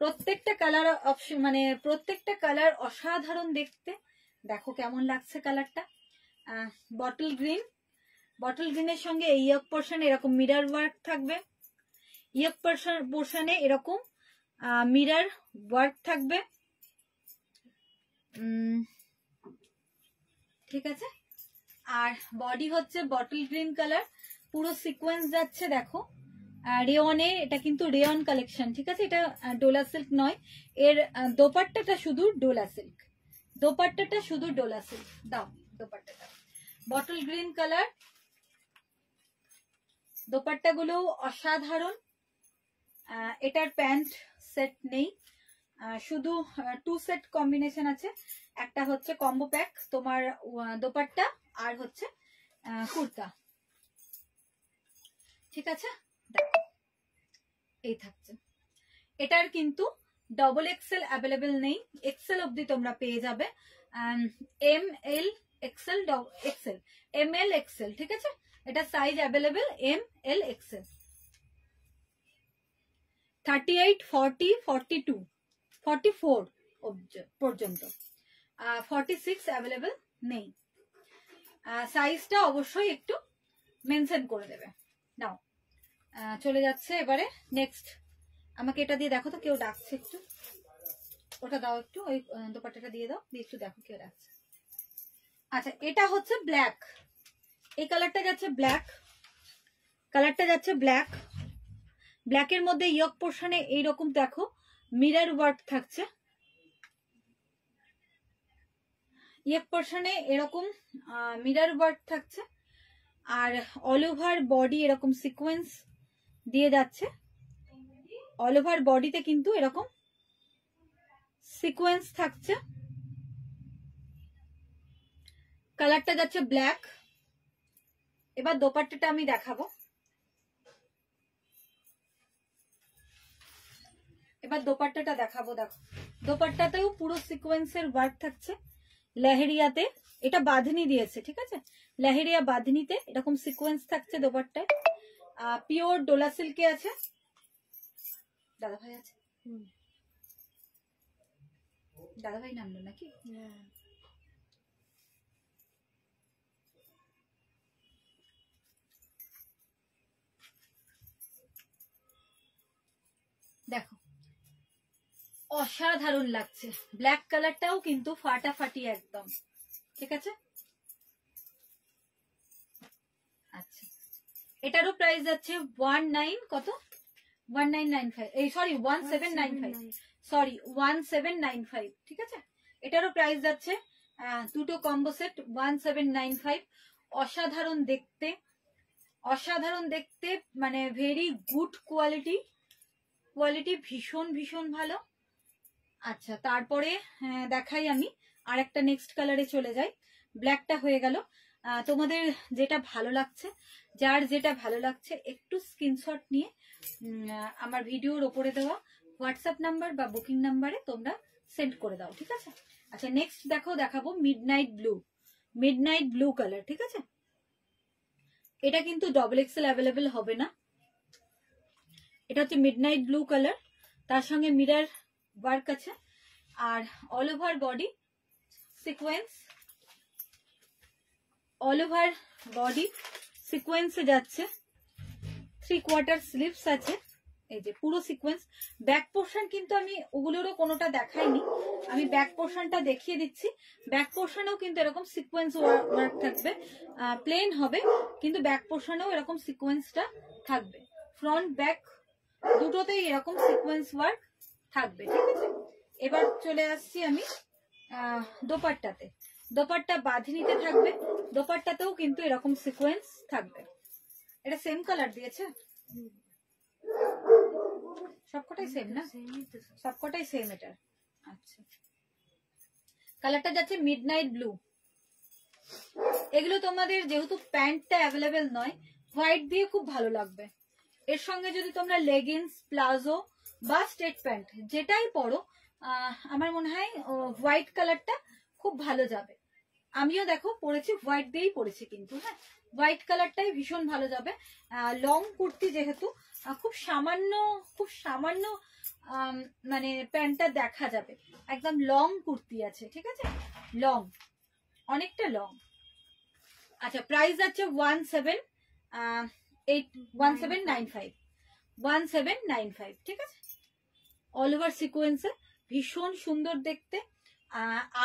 প্রত্যেকটা কালার অপশন মানে প্রত্যেকটা কালার অসাধারণ দেখতে। দেখো কেমন লাগছে কালারটা বটল গ্রিন বটল গ্রিনের সঙ্গে এই ইয়ক পোর্শন এরকম মিরার ওয়ার্ক থাকবে। ইয়ক পোর্শন পোর্শনে এরকম মিরার ওয়ার্ক থাকবে। ঠিক আছে? আর বডি হচ্ছে বটল গ্রিন কালার পুরো সিকোয়েন্স যাচ্ছে দেখো। রেওনে এটা কিন্তু রেওন কালেকশন ঠিক আছে? এটা ডোলা সিল্ক নয়। এর দোপাট্টাটা শুধু ডোলা সিল্ক দোপাট্টাটা শুধু ডোলা সিল্ক দাও দোপাট্টাটা। বটল গ্রিন কালার দোপাট্টাগুলো অসাধারণ। এটার প্যান্ট সেট নেই। শুধু টু সেট কম্বিনেশন আছে। একটা হচ্ছে কম্বো প্যাক তোমার দোপাট্টা। আর হচ্ছে কুর্তা। ঠিক আছে? এই থাকছে। এটার কিন্তু ডবল এক্সেল অ্যাভেলেবেল নেই। এক্সেল অবধি তোমরা পেয়ে যাবে। M L XL XL M L XL ঠিক আছে? এটা size available M L XL thirty eight forty forty two forty four পর্যন্ত। ফর্টি সিক্স অ্যাভেলেবেল নেই। সাইজটা অবশ্যই একটু মেনশন করে দেবে। নাও। চলে যাচ্ছে এবারে নেক্সট আমাকে এটা দিয়ে দেখো তো, কেউ ডাকছে একটু। ওটা দাও একটু, ওই দোপাট্টাটা দিয়ে দাও, দিয়ে একটু দেখো কেউ ডাকছে। আচ্ছা এটা হচ্ছে ব্ল্যাক এই কালারটা যাচ্ছে ব্ল্যাক কালারটা যাচ্ছে ব্ল্যাক ব্ল্যাকের মধ্যে ইয়ক পোর্শনে এইরকম দেখো মিরার ওয়ার্ক থাকছে। ইয়ক পোর্শনে এরকম মিরার ওয়ার্ক থাকছে, আর অল ওভার বডি এরকম সিকোয়েন্স দিয়ে যাচ্ছে। অল ওভার বডিতে কিন্তু এরকম সিকোয়েন্স থাকছে। কালারটা যাচ্ছে ব্ল্যাক এবার দোপাট্টাটা আমি দেখাবো। এবার দোপাট্টাটা দেখাবো, দেখো। দোপাট্টাতেও পুরো সিকোয়েন্সের ওয়ার্ক থাকছে। লেহেরিয়াতে, এটা বাঁধনি দিয়েছে, ঠিক আছে? লেহেরিয়া বাঁধনিতে, এরকম সিকোয়েন্স থাকছে দোপাট্টায় পিওর ডোলা সিল্কে আছে। দাদা ভাই আছে? দাদা ভাই নামলো নাকি? দেখো অসাধারণ লাগছে। ব্ল্যাক কালারটাও কিন্তু ফাটাফাটি একদম। ঠিক আছে? আচ্ছা। এটারও প্রাইস যাচ্ছে ওয়ান নাইন কত? ওয়ান নাইন নাইন ফাইভ এই sorry one seven nine five sorry one seven nine five ঠিক আছে? এটারও প্রাইস যাচ্ছে দুটো combo set one seven nine five অসাধারণ দেখতে। অসাধারণ দেখতে মানে ভেরি গুড কোয়ালিটি কোয়ালিটি ভীষণ ভীষণ ভালো। আচ্ছা তারপরে দেখাই আমি। আর একটা নেক্সট কালারে চলে যাই। ব্ল্যাকটা হয়ে গেল। তোমাদের যেটা ভালো লাগছে, যার যেটা ভালো লাগছে, একটু স্ক্রিনশট নিয়ে আমার ভিডিওর ওপরে দেওয়া হোয়াটসঅ্যাপ নাম্বার বা বুকিং নাম্বারে তোমরা সেন্ড করে দাও, ঠিক আছে? আচ্ছা নেক্সট দেখো, দেখাবো midnight blue midnight blue colour ঠিক আছে? এটা কিন্তু ডবল এক্সেল অ্যাভেলেবেল হবে না। এটা হচ্ছে মিডনাইট ব্লু কালার তার সঙ্গে মিরার ওয়ার্ক আছে। আর all over body sequence all over body সিকোয়েন্সে যাচ্ছে। থ্রি কোয়ার্টার স্লিভস আছে। এই যে পুরো সিকোয়েন্স ব্যাক পোর্শন কিন্তু আমি ওগুলোরও কোনোটা দেখাইনি। আমি ব্যাক পোর্শনটা দেখিয়ে দিচ্ছি। ব্যাক পোর্শনেও কিন্তু এরকম সিকোয়েন্স ওয়ার্ক থাকবে। প্লেন হবে, কিন্তু ব্যাক পোর্শনেও এরকম সিকোয়েন্সটা থাকবে। ফ্রন্ট ব্যাক দুটোতেই এরকম সিকোয়েন্স ওয়ার্ক থাকবে, ঠিক আছে? এবার চলে আসছি আমি দোপাট্টাতে। দোপাট্টা বাঁধনিতে থাকবে, দোপাট্টাতেও কিন্তু এরকম সিকোয়েন্স থাকবে। এটা সেম কালার দিয়েছে? সবকটাই সেম না? সবকটাই সেম এটা। আচ্ছা। কালারটা যাচ্ছে মিড ব্লু এগুলো তোমাদের যেহেতু প্যান্টটা অ্যাভেলেবেল নয় হোয়াইট দিয়ে খুব ভালো লাগবে। এর সঙ্গে যদি তোমরা লেগিংস প্লাজো বা স্টেট প্যান্ট, যেটাই পরো আমার মনে হয় হোয়াইট কালারটা খুব ভালো যাবে। আমিও দেখো, পরেছি, হোয়াইট দিয়েই পরেছি কিন্তু হ্যাঁ। হোয়াইট কালারটাই ভীষণ ভালো যাবে। লং কুর্তি যেহেতু খুব সামান্য খুব সামান্য মানে প্যান্টটা দেখা যাবে। একদম লং কুর্তি আছে, ঠিক আছে? লং, অনেকটা লং। আচ্ছা প্রাইস আছে one seven eight, one seven nine five. One seven nine five, ঠিক আছে? অল ওভার সিকোয়েন্সে ভীষণ সুন্দর দেখতে।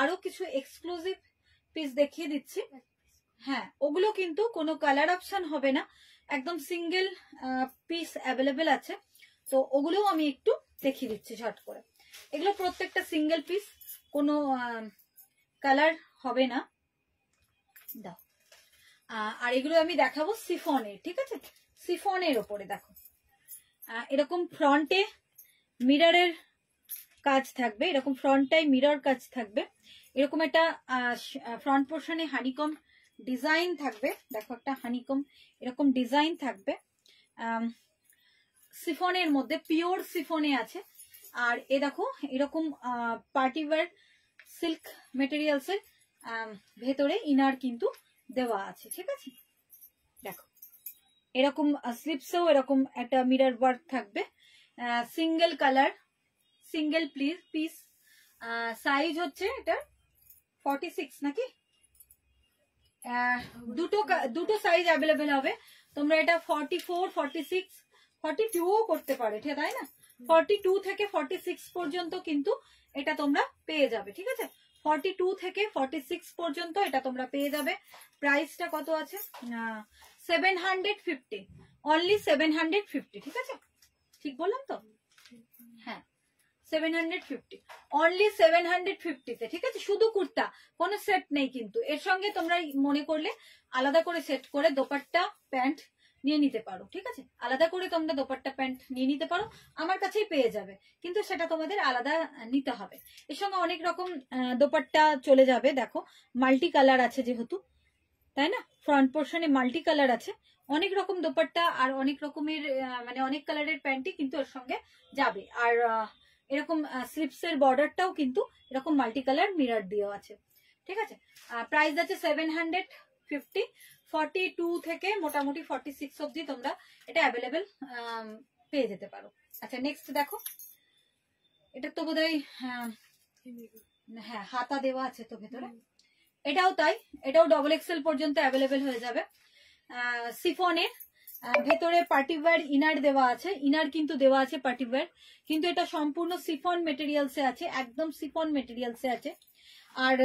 আরও কিছু এক্সক্লুসিভ পিস দেখিয়ে দিচ্ছি। হ্যাঁ ওগুলো কিন্তু কোনো কালার অপশন হবে না। একদম সিঙ্গেল পিস অ্যাভেলেবেল আছে। তো ওগুলোও আমি একটু দেখিয়ে দিচ্ছি ঝট করে। এগুলো প্রত্যেকটা সিঙ্গেল পিস কোনো কালার হবে না। দাও। আর এগুলো আমি দেখাবো সিফনের ঠিক আছে? সিফনের ওপরে, দেখো। এরকম ফ্রন্টে মিররের কাজ থাকবে, এরকম ফ্রন্টটাই মিরর কাজ থাকবে। এরকম একটা ফ্রন্ট পোর্শনে হানিকম ডিজাইন থাকবে। দেখো একটা হানিকম এরকম ডিজাইন থাকবে। সিফনের মধ্যে পিওর সিফনে আছে। আর এ দেখো, এরকম পার্টি ওয়্যার সিল্ক মেটেরিয়ালসের ভেতরে ইনার কিন্তু দেওয়া আছে, ঠিক আছে? দেখো, এরকম স্লিপসেও এরকম একটা মিরর ওয়ার্ক থাকবে। Single colour single please piece size হচ্ছে এটা ফর্টি সিক্স নাকি দুটো দুটো সাইজ অ্যাভেলেবেল হবে। তোমরা এটা forty four forty six forty টুও করতে পারে, ঠিক তাই না? ফর্টি টু থেকে ফর্টি সিক্স পর্যন্ত কিন্তু এটা তোমরা পেয়ে যাবে, ঠিক আছে? ফর্টি টু থেকে ফর্টি সিক্স পর্যন্ত এটা তোমরা পেয়ে যাবে। প্রাইসটা কত আছে? Seven hundred fifty only seven hundred fifty ঠিক আছে? ঠিক বললাম তো? হ্যাঁ। Seven hundred fifty only seven hundred ফিফটিতে ঠিক আছে? শুধু কুর্তা কোনো সেট নেই কিন্তু। এর সঙ্গে তোমরা মনে করলে আলাদা করে সেট করে দোপাট্টা প্যান্ট নিয়ে নিতে পারো ঠিক আছে? আলাদা করে তোমরা দোপাট্টা প্যান্ট নিয়ে নিতে পারো। আমার কাছেই পেয়ে যাবে। কিন্তু সেটা তোমাদের আলাদা নিতে হবে। এর সঙ্গে অনেক রকম দোপাট্টা চলে যাবে। দেখো মাল্টি কালার আছে যেহেতু তাই না? ফ্রন্ট পোর্শনে মাল্টি কালার আছে। অনেক রকম দোপাট্টা আর অনেক রকমের মানে অনেক কালারের প্যান্টই কিন্তু এর সঙ্গে যাবে। আর এরকম স্লিপস এর বর্ডারটাও কিন্তু এরকম মাল্টি কালার মিরার দিয়েও আছে। ঠিক আছে? প্রাইস আছে seven hundred fifty forty two থেকে মোটামুটি ফর্টি সিক্স অব্দি তোমরা এটা অ্যাভেলেবেল পেয়ে যেতে পারো। আচ্ছা নেক্সট দেখো। এটা তো আহ, হ্যাঁ হাতা দেওয়া আছে তো ভেতরে। এটাও তাই এটাও ডবল এক্সেল পর্যন্ত অ্যাভেলেবেল হয়ে যাবে। সিফনের ভেতরে পার্টিওয়ার ইনার দেওয়া আছে। ইনার কিন্তু দেওয়া আছে পার্টিওয়ার কিন্তু এটা সম্পূর্ণ সিফন মেটেরিয়ালসে আছে, একদম সিফন মেটেরিয়ালসে আছে। আর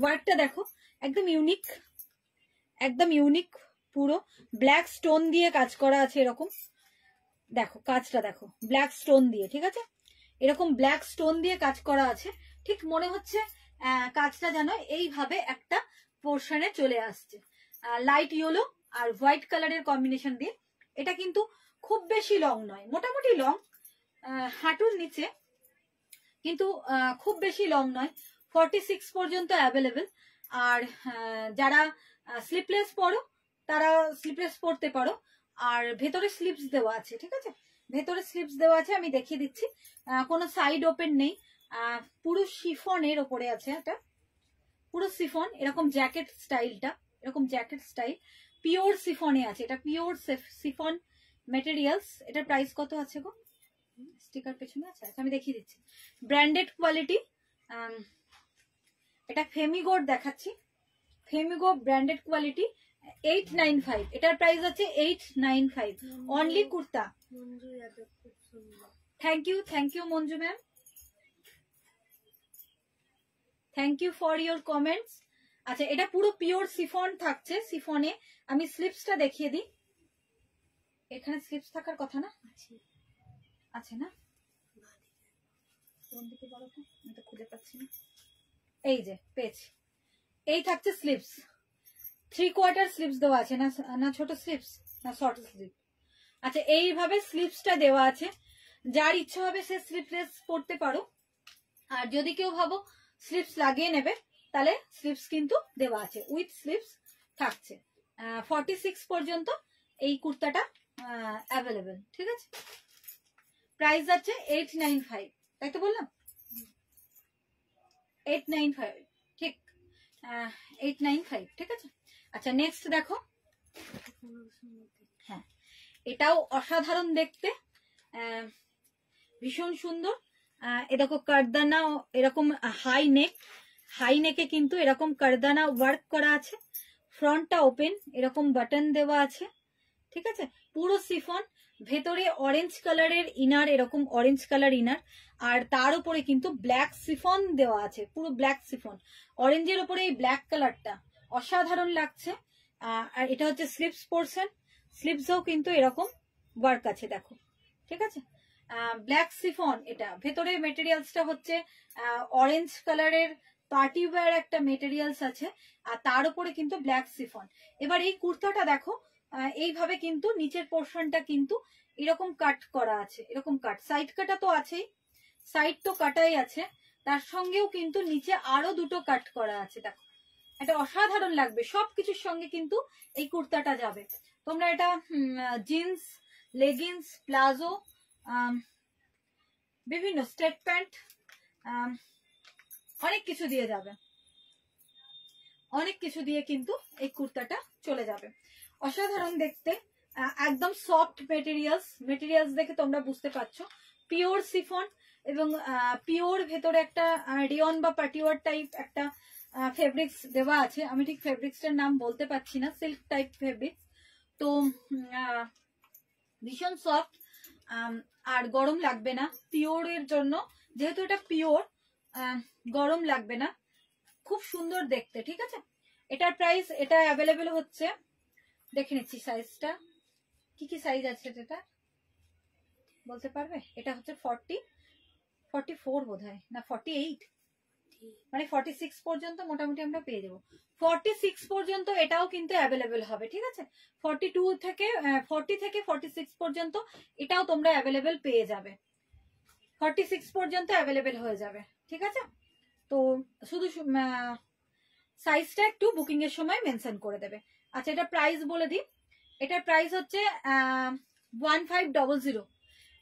ওয়ার্কটা দেখো, একদম ইউনিক একদম ইউনিক পুরো। ব্ল্যাক স্টোন দিয়ে কাজ করা আছে এরকম। দেখো, কাজটা দেখো ব্ল্যাক স্টোন দিয়ে, ঠিক আছে? এরকম ব্ল্যাক স্টোন দিয়ে কাজ করা আছে। ঠিক মনে হচ্ছে কাজটা যেন এইভাবে একটা পোর্শনে চলে আসছে। লাইট ইয়েলো আর হোয়াইট কালারের কম্বিনেশন দিয়ে, এটা কিন্তু খুব বেশি লং নয়, মোটামুটি লং হাঁটুর নিচে, কিন্তু খুব বেশি লং নয় ফর্টি সিক্স পর্যন্ত অ্যাভেলেবেল আর যারা স্লিপলেস পরো, তারা স্লিপলেস পরতে পারো, আর ভেতরে স্লিপস দেওয়া আছে, ঠিক আছে? ভেতরে স্লিপস দেওয়া আছে, আমি দেখিয়ে দিচ্ছি কোনো সাইড ওপেন নেই পুরো শিফনের ওপরে আছে এটা, পুরো সিফন এরকম জ্যাকেট স্টাইলটা এরকম জ্যাকেট স্টাইল পিওর সিফনে আছে এটা পিওর সিফন মেটেরিয়ালস এটার প্রাইস কত আছে গো? স্টিকার পেছনে আছে? আচ্ছা আমি দেখিয়ে দিচ্ছি। ব্র্যান্ডেড কোয়ালিটি এটা ফেমিগোর দেখাচ্ছি। Femigo branded quality eight nine five এটার প্রাইস আছে eight nine five only kurta. Thank you thank you Manju ma'am thank you for your comments আচ্ছা এটা পুরো পিওর সিফন থাকছে সিফনে আমি স্লিপসটা দেখিয়ে দিই। এখানে স্লিপস থাকার কথা না? আছে। না? কোন দিকে বলো তো? আমি তো খুঁজে পাচ্ছি না। এই যে পেয়েছি এই থাকছে স্লিপস থ্রি কোয়ার্টার স্লিপস দেওয়া আছে না না ছোট স্লিপস না শর্ট স্লিপ আচ্ছা এইভাবে স্লিপসটা দেওয়া আছে। যার ইচ্ছা হবে সে স্লিপলেস পড়তে পারো। আর যদি কেউ ভাবো স্লিপস লাগিয়ে নেবে তাহলে স্লিপস কিন্তু দেওয়া আছে উইথ স্লিপস থাকছে। ফর্টি সিক্স পর্যন্ত এই কুর্তাটা অ্যাভেলেবেল ঠিক আছে? প্রাইস আছে এইট নাইন ফাইভ তাই তো বললাম? এইট নাইন ফাইভ ঠিক এইট নাইন ফাইভ ঠিক আছে? আচ্ছা নেক্সট দেখো। হ্যাঁ এটাও অসাধারণ দেখতে ভীষণ সুন্দর। এ দেখো কারদানা এরকম হাই নেক হাই নেকে কিন্তু এরকম কারদানা ওয়ার্ক করা আছে। ফ্রন্টটা ওপেন, এরকম বাটন দেওয়া আছে। ঠিক আছে? পুরো সিফন, ভেতরে অরেঞ্জ কালারের ইনার এরকম অরেঞ্জ কালার ইনার আর তার উপরে কিন্তু ব্ল্যাক সিফন দেওয়া আছে, পুরো ব্ল্যাক সিফন অরেঞ্জের উপরে এই ব্ল্যাক কালারটা অসাধারণ লাগছে। আর এটা হচ্ছে স্লিপস পোর্শন স্লিপসও কিন্তু এরকম ওয়ার্ক আছে, দেখো। ঠিক আছে? ব্ল্যাক সিফন এটা। ভেতরে মেটেরিয়ালসটা হচ্ছে অরেঞ্জ কালারের পার্টি ওয়্যার একটা মেটেরিয়ালস আছে, আর তার উপরে কিন্তু ব্ল্যাক সিফন এবার এই কুর্তাটা দেখো এইভাবে কিন্তু নিচের পোর্শনটা কিন্তু এরকম কাট করা আছে, এরকম কাট সাইড কাটা তো আছেই সাইড তো কাটাই আছে, তার সঙ্গেও কিন্তু নিচে আরও দুটো কাট করা আছে, দেখো। এটা অসাধারণ লাগবে, সবকিছুর সঙ্গে কিন্তু এই কুর্তাটা যাবে। তোমরা এটা জিন্স লেগিংস প্লাজো বিভিন্ন স্টেট প্যান্ট অনেক কিছু দিয়ে যাবে। অনেক কিছু দিয়ে কিন্তু এই কুর্তাটা চলে যাবে। অসাধারণ দেখতে একদম সফট মেটেরিয়ালস মেটেরিয়ালস দেখে তোমরা বুঝতে পারছ। পিওর সিফন এবং পিওর ভেতরে একটা রিয়ন বা পাটিওয়ার টাইপ একটা ফেব্রিক্স দেওয়া আছে। আমি ঠিক ফেব্রিক্সটার নাম বলতে পারছি না সিল্ক টাইপ ফেব্রিক্স তো ভীষণ সফট আর গরম লাগবে না। পিওরের জন্য, যেহেতু এটা পিওর গরম লাগবে না। খুব সুন্দর দেখতে, ঠিক আছে? এটার প্রাইস এটা অ্যাভেলেবেল হচ্ছে। দেখে নিচ্ছি সাইজটা কি কি সাইজ আছে এটা? বলতে পারবে? এটা হচ্ছে ফর্টি ফর্টি ফোর বোধ না ফর্টি এইট মানে ফর্টি সিক্স পর্যন্ত মোটামুটি আমরা পেয়ে যাব। ফর্টি সিক্স পর্যন্ত এটাও কিন্তু অ্যাভেলেবেল হবে, ঠিক আছে? ফর্টি টু থেকে ফর্টি থেকে ফর্টি সিক্স পর্যন্ত এটাও তোমরা অ্যাভেলেবেল পেয়ে যাবে। ফর্টি সিক্স পর্যন্ত অ্যাভেলেবেল হয়ে যাবে। ঠিক আছে? তো শুধু সাইজটা একটু বুকিং এর সময় মেনশন করে দেবে। আচ্ছা এটা প্রাইস বলে দিই। এটার প্রাইস হচ্ছে ওয়ান ফাইভ ডবল জিরো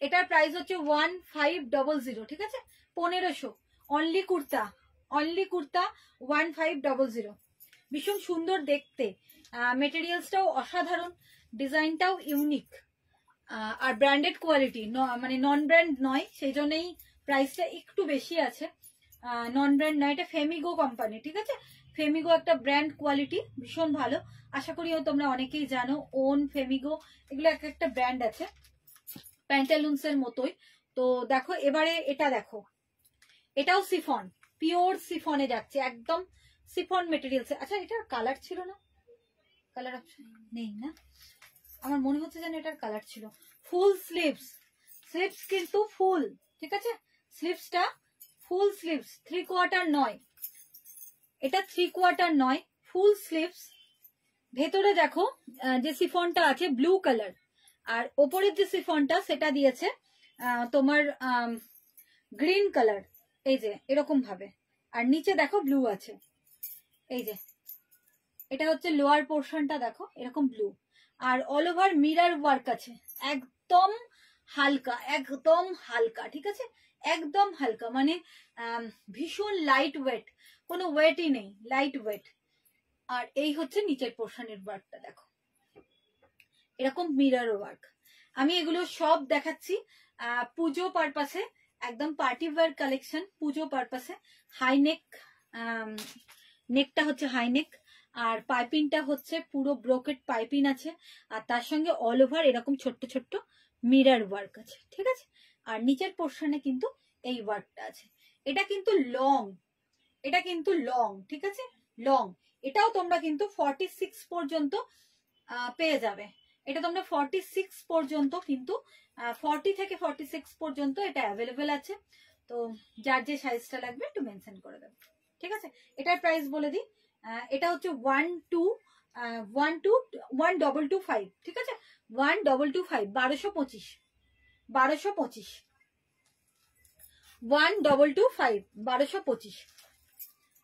এটার প্রাইস হচ্ছে ওয়ান ফাইভ ডবল জিরো ঠিক আছে? পনেরোশো। Only kurta. Only kurta one five double zero ভীষণ সুন্দর দেখতে। মেটেরিয়ালসটাও অসাধারণ। ডিজাইনটাও ইউনিক আর ব্র্যান্ডেড কোয়ালিটি মানে নন ব্র্যান্ড নয়, সেই জন্যই প্রাইসটা একটু বেশি আছে। নন ব্র্যান্ড নয় এটা ফেমিগো কোম্পানি ঠিক আছে? ফেমিগো একটা ব্র্যান্ড কোয়ালিটি ভীষণ ভালো। আশা করি তোমরা অনেকেই জানো ওন ফেমিগো এগুলো এক একটা ব্র্যান্ড আছে প্যান্টালুন্স এর মতোই। তো দেখো, এবারে এটা দেখো। এটাও সিফন পিওর সিফনে যাচ্ছে, একদম সিফন মেটেরিয়ালস আচ্ছা এটার কালার ছিল না? কালার অপশন নেই না? আমার মনে হচ্ছে যেন এটার কালার ছিল। ফুল স্লিভস স্লিভস কিন্তু ফুল ঠিক আছে? স্লিভসটা ফুল স্লিভস থ্রি কোয়ার্টার নয়। এটা থ্রি কোয়ার্টার নয়, ফুল স্লিভস। ভেতরে দেখো যে সিফনটা আছে ব্লু কালার আর ওপরের যে সিফনটা সেটা দিয়েছে তোমার গ্রিন কালার এই যে, এরকম ভাবে। আর নিচে দেখো ব্লু আছে। এই যে, এটা হচ্ছে লোয়ার পোর্শনটা দেখো, এরকম ব্লু আর অল ওভার মিরার ওয়ার্ক আছে। একদম হালকা একদম হালকা, ঠিক আছে? একদম হালকা মানে ভীষণ লাইট ওয়েট কোনো ওয়েটই নেই লাইট ওয়েট আর এই হচ্ছে নিচের পোর্শনের ওয়ার্কটা দেখো। এরকম মিরার ওয়ার্ক আমি এগুলো সব দেখাচ্ছি পুজো পারপাসে একদম পার্টি ওয়্যার কালেকশন পুজো পারপাসে হাই নেক নেকটা হচ্ছে হাই নেক আর পাইপিংটা হচ্ছে পুরো ব্রোকেট পাইপিং আছে। আর তার সঙ্গে অল ওভার এরকম ছোট্ট ছোট্ট মিরার ওয়ার্ক আছে, ঠিক আছে? আর নিচের পোর্শনে কিন্তু এই ওয়ার্ডটা আছে। এটা কিন্তু লং এটা কিন্তু লং ঠিক আছে? লং এটাও তোমরা কিন্তু ফর্টি সিক্স পর্যন্ত পেয়ে যাবে। এটা তোমরা ফর্টি সিক্স পর্যন্ত কিন্তু ফর্টি থেকে ফর্টি সিক্স পর্যন্ত এটা অ্যাভেলেবেল আছে। তো যার যে সাইজটা লাগবে একটু মেনশন করে দেবে। ঠিক আছে? এটার প্রাইস বলে দিই। এটা হচ্ছে one two one two one double two five ঠিক আছে? ওয়ান ডবল টু ফাইভ বারোশো পঁচিশ। বারোশো পঁচিশ। ওয়ান ডবল টু ফাইভ বারোশো পঁচিশ।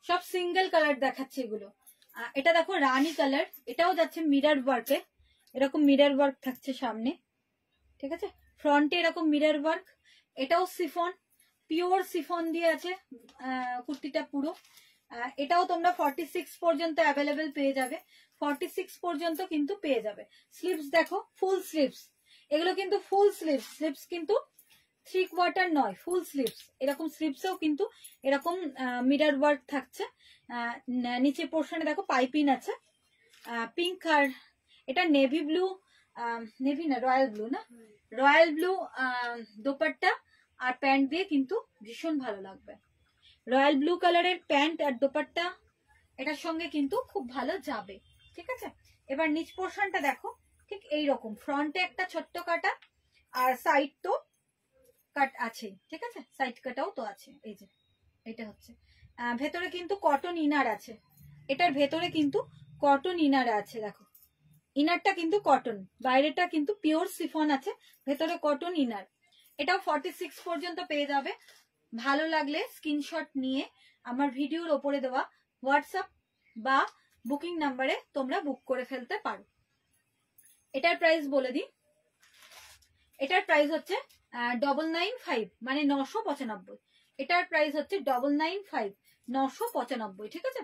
সব সিঙ্গেল কালার দেখাচ্ছে এগুলো। এটা দেখো রানী কালার এটাও যাচ্ছে মিরার ওয়ার্কে এরকম মিরার ওয়ার্ক থাকছে সামনে। ঠিক আছে? ফ্রন্টে এরকম মিরার ওয়ার্ক এটাও সিফন পিওর সিফন দিয়ে আছে কুর্তিটা পুরো। এটাও তোমরা ফর্টি সিক্স পর্যন্ত অ্যাভেলেবেল পেয়ে যাবে। ফর্টি সিক্স পর্যন্ত কিন্তু পেয়ে যাবে। স্লিভস দেখো ফুল স্লিভস এগুলো কিন্তু ফুল স্লিভস স্লিভস কিন্তু থ্রি কোয়ার্টার নয় ফুল স্লিভস এরকম স্লিভসেও কিন্তু এরকম মিরার ওয়ার্ক থাকছে। নিচে পোর্শনে দেখো পাইপিং আছে। পিঙ্ক আর এটা নেভি ব্লু নেভি না রয়্যাল ব্লু না? রয়্যাল ব্লু দোপাট্টা আর প্যান্ট দিয়ে কিন্তু ভীষণ ভালো লাগবে। রয়্যাল ব্লু কালারের প্যান্ট আর দোপাট্টা, এটার সঙ্গে কিন্তু খুব ভালো যাবে। ঠিক আছে? এবার নিচ পোর্শনটা দেখো। ঠিক এই রকম ফ্রন্টে একটা ছোট্ট কাটা, আর সাইড তো কাট আছে ঠিক আছে? সাইড কাটাও তো আছে, এই যে, এটা হচ্ছে। ভেতরে কিন্তু কটন ইনার আছে। এটার ভেতরে কিন্তু কটন ইনার আছে, দেখো। ইনারটা কিন্তু কটন বাইরেটা কিন্তু পিওর সিফন আছে, ভেতরে কটন ইনার এটাও ফর্টি সিক্স পর্যন্ত পেয়ে যাবে। ভালো লাগলে স্ক্রিনশট নিয়ে আমার ভিডিওর ওপরে দেওয়া হোয়াটসঅ্যাপ বা বুকিং নাম্বারে তোমরা বুক করে ফেলতে পারো। এটার প্রাইস বলে দিই। এটার প্রাইস হচ্ছে ডবল নাইন ফাইভ মানে নশো পঁচানব্বই। এটার প্রাইস হচ্ছে ডবল নাইন ফাইভ নশো পঁচানব্বই, ঠিক আছে?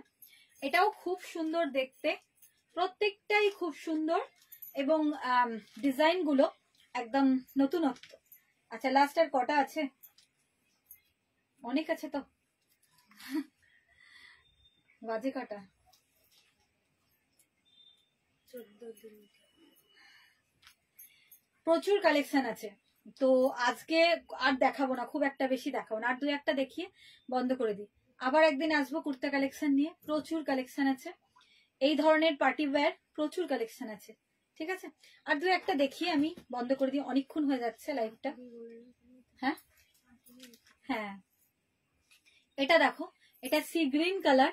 এটাও খুব সুন্দর দেখতে, প্রত্যেকটাই খুব সুন্দর এবং ডিজাইনগুলো একদম নতুনত্ব। আচ্ছা লাস্ট আর কটা আছে? অনেক আছে তো। বাজে কাটা? চোদ্দ দিন। প্রচুর কালেকশন আছে। তো আজকে আর দেখাবো না, খুব একটা বেশি দেখাবো না। আর দু একটা দেখিয়ে বন্ধ করে দিই। আবার একদিন আসব কুর্তা কালেকশন নিয়ে। প্রচুর কালেকশন আছে। এই ধরনের পার্টি ওয়্যার প্রচুর কালেকশন আছে। ঠিক আছে? আর দু একটা দেখিয়ে আমি বন্ধ করে দিই। অনেকক্ষণ হয়ে যাচ্ছে লাইভটা হ্যাঁ? হ্যাঁ। এটা দেখো। এটা সি গ্রিন কালার।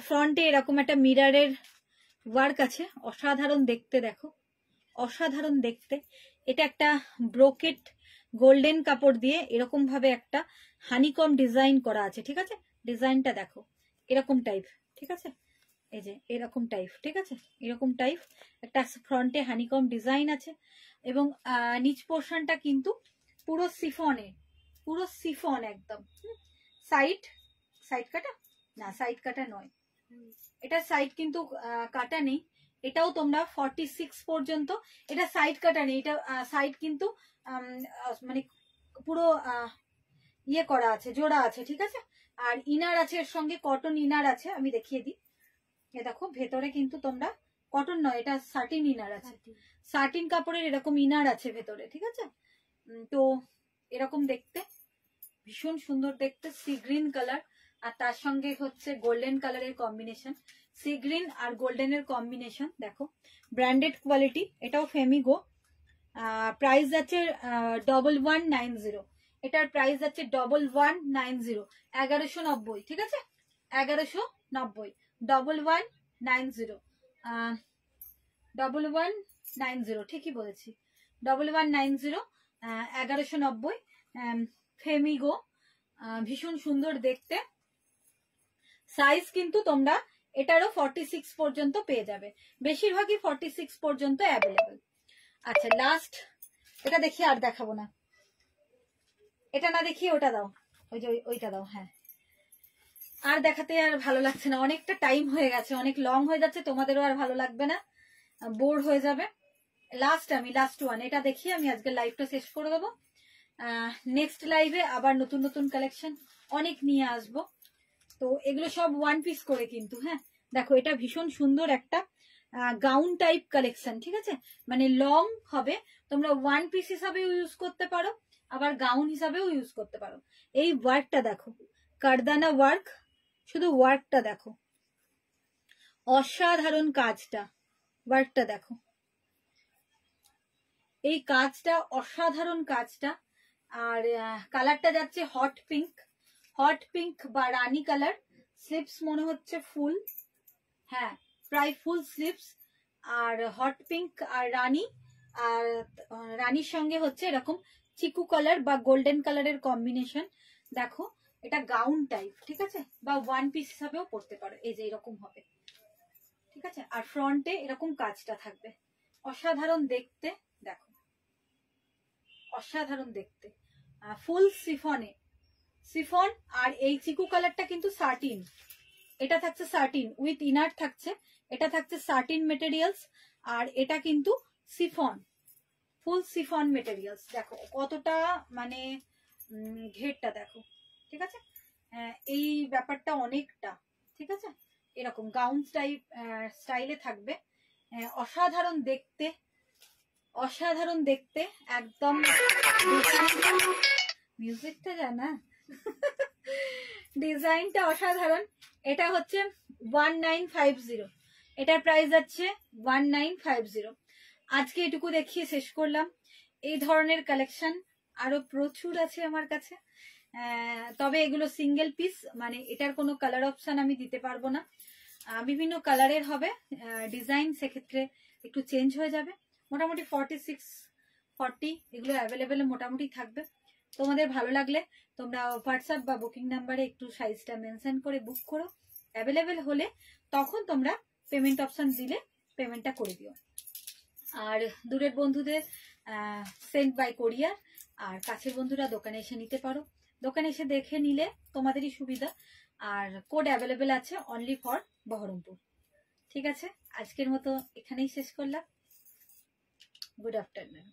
ফ্রন্টে এরকম একটা মিরারের ওয়ার্ক আছে। অসাধারণ দেখতে দেখো। অসাধারণ দেখতে। এটা একটা ব্রোকেট গোল্ডেন কাপড় দিয়ে এরকম ভাবে একটা হানিকম ডিজাইন করা আছে ঠিক আছে? ডিজাইনটা দেখো এরকম টাইপ ঠিক আছে? এই যে এরকম টাইপ ঠিক আছে? এরকম টাইপ একটা ফ্রন্টে হানিকম ডিজাইন আছে এবং নিচ পোর্শনটা কিন্তু পুরো সিফনে পুরো সিফন একদম। সাইড সাইড কাটা? না সাইড কাটা নয়। এটা সাইড কিন্তু কাটা নেই। এটাও তোমরা ফর্টি সিক্স পর্যন্ত এটা সাইড কাটা নেই এটা সাইড কিন্তু মানে পুরো ইয়ে করা আছে জোড়া আছে ঠিক আছে? আর ইনার আছে এর সঙ্গে কটন ইনার আছে আমি দেখিয়ে দিই। এ দেখো ভেতরে কিন্তু তোমরা কটন নয় এটা সার্টিন ইনার আছে। সার্টিন কাপড়ের এরকম ইনার আছে ভেতরে ঠিক আছে? তো এরকম দেখতে ভীষণ সুন্দর দেখতে সি গ্রিন কালার আর তার সঙ্গে হচ্ছে গোল্ডেন কালারের কম্বিনেশন সি গ্রিন আর গোল্ডেনের কম্বিনেশন দেখো ব্র্যান্ডেড কোয়ালিটি এটাও ফেমিগো প্রাইস আছে ডবল ওয়ান নাইন জিরো এটার প্রাইস আছে ডবল ওয়ান নাইন জিরো এগারোশো নব্বই, ঠিক আছে? এগারোশো নব্বই double one nine zero double one nine zero ঠিকই বলেছি। ডবল ওয়ান নাইন জিরো এগারোশো নব্বই ফেমিগো ভীষণ সুন্দর দেখতে। সাইজ কিন্তু তোমরা এটারও ফর্টি সিক্স পর্যন্ত পেয়ে যাবে। বেশিরভাগই ফর্টি সিক্স পর্যন্ত অ্যাভেলেবেল আচ্ছা লাস্ট এটা দেখি আর দেখাবো না। এটা না দেখিয়ে ওটা দাও। ওই যে ওইটা দাও হ্যাঁ। আর দেখাতে আর ভালো লাগছে না। অনেকটা টাইম হয়ে গেছে, অনেক লং হয়ে যাচ্ছে, তোমাদেরও আর ভালো লাগবে না। বোর হয়ে যাবে। লাস্ট আমি লাস্ট ওয়ান এটা দেখিয়ে আমি আজকে লাইভটা শেষ করে দেবো। নেক্সট লাইভে আবার নতুন নতুন কালেকশন অনেক নিয়ে আসব। তো এগুলো সব ওয়ান পিস করে কিন্তু হ্যাঁ। দেখো, এটা ভীষণ সুন্দর একটা গাউন টাইপ কালেকশন ঠিক আছে? মানে লং হবে, তোমরা ওয়ান পিস হিসাবেও ইউজ করতে পারো, আবার গাউন হিসাবেও ইউজ করতে পারো। এই ওয়ার্কটা দেখো, কারদানা ওয়ার্ক শুধু ওয়ার্কটা দেখো। অসাধারণ কাজটা ওয়ার্কটা দেখো। এই কাজটা, অসাধারণ কাজটা, আর কালারটা যাচ্ছে হট পিঙ্ক হট পিঙ্ক বা রানী কালার স্লিপস মনে হচ্ছে ফুল। হ্যাঁ প্রায় ফুল স্লিপস আর হট পিঙ্ক আর রানী। আর রানীর সঙ্গে হচ্ছে এরকম চিকু কালার বা গোল্ডেন কালারের কম্বিনেশন দেখো, এটা গাউন টাইপ ঠিক আছে? বা ওয়ান পিস হিসাবেও পড়তে পারো, এই যে এরকম হবে। ঠিক আছে? আর ফ্রন্টে এরকম কাজটা থাকবে। অসাধারণ দেখতে, দেখো। অসাধারণ দেখতে। ফুল সিফনে সিফন আর এই চিকু কালারটা কিন্তু সার্টিন এটা থাকছে সার্টিন উইথ ইনার থাকছে, এটা থাকছে সার্টিন মেটেরিয়ালস আর এটা কিন্তু সিফন ফুল সিফন মেটেরিয়ালস দেখো কতটা মানে ঘেরটা দেখো, ঠিক আছে? এই ব্যাপারটা অনেকটা, ঠিক আছে? এরকম গাউন টাইপ স্টাইলে থাকবে। অসাধারণ দেখতে অসাধারণ দেখতে, একদম মিউজিকটা জানা? ডিজাইনটা অসাধারণ। এটা হচ্ছে ওয়ান নাইন ফাইভ জিরো এটার প্রাইস যাচ্ছে ওয়ান নাইন ফাইভ জিরো আজকে এটুকু দেখিয়ে শেষ করলাম। এই ধরনের কালেকশন আরও প্রচুর আছে আমার কাছে। তবে এগুলো সিঙ্গেল পিস মানে এটার কোনো কালার অপশন আমি দিতে পারব না। বিভিন্ন কালারের হবে। ডিজাইন সেক্ষেত্রে একটু চেঞ্জ হয়ে যাবে। মোটামুটি ফর্টি সিক্স ফর্টি এগুলো অ্যাভেলেবেল মোটামুটি থাকবে। তোমাদের ভালো লাগলে তোমরা হোয়াটসঅ্যাপ বা বুকিং নাম্বারে একটু সাইজটা মেনশন করে বুক করো। অ্যাভেলেবেল হলে তখন তোমরা পেমেন্ট অপশন দিলে পেমেন্টটা করে দিও। আর দূরের বন্ধুদের সেন্ট বাই কোরিয়ার আর কাছের বন্ধুরা দোকানে এসে নিতে পারো। দোকানে এসে দেখে নিলে তোমাদেরই সুবিধা। আর কোড অ্যাভেলেবেল আছে অনলি ফর বহরমপুর। ঠিক আছে? আজকের মতো এখানেই শেষ করলাম। Good afternoon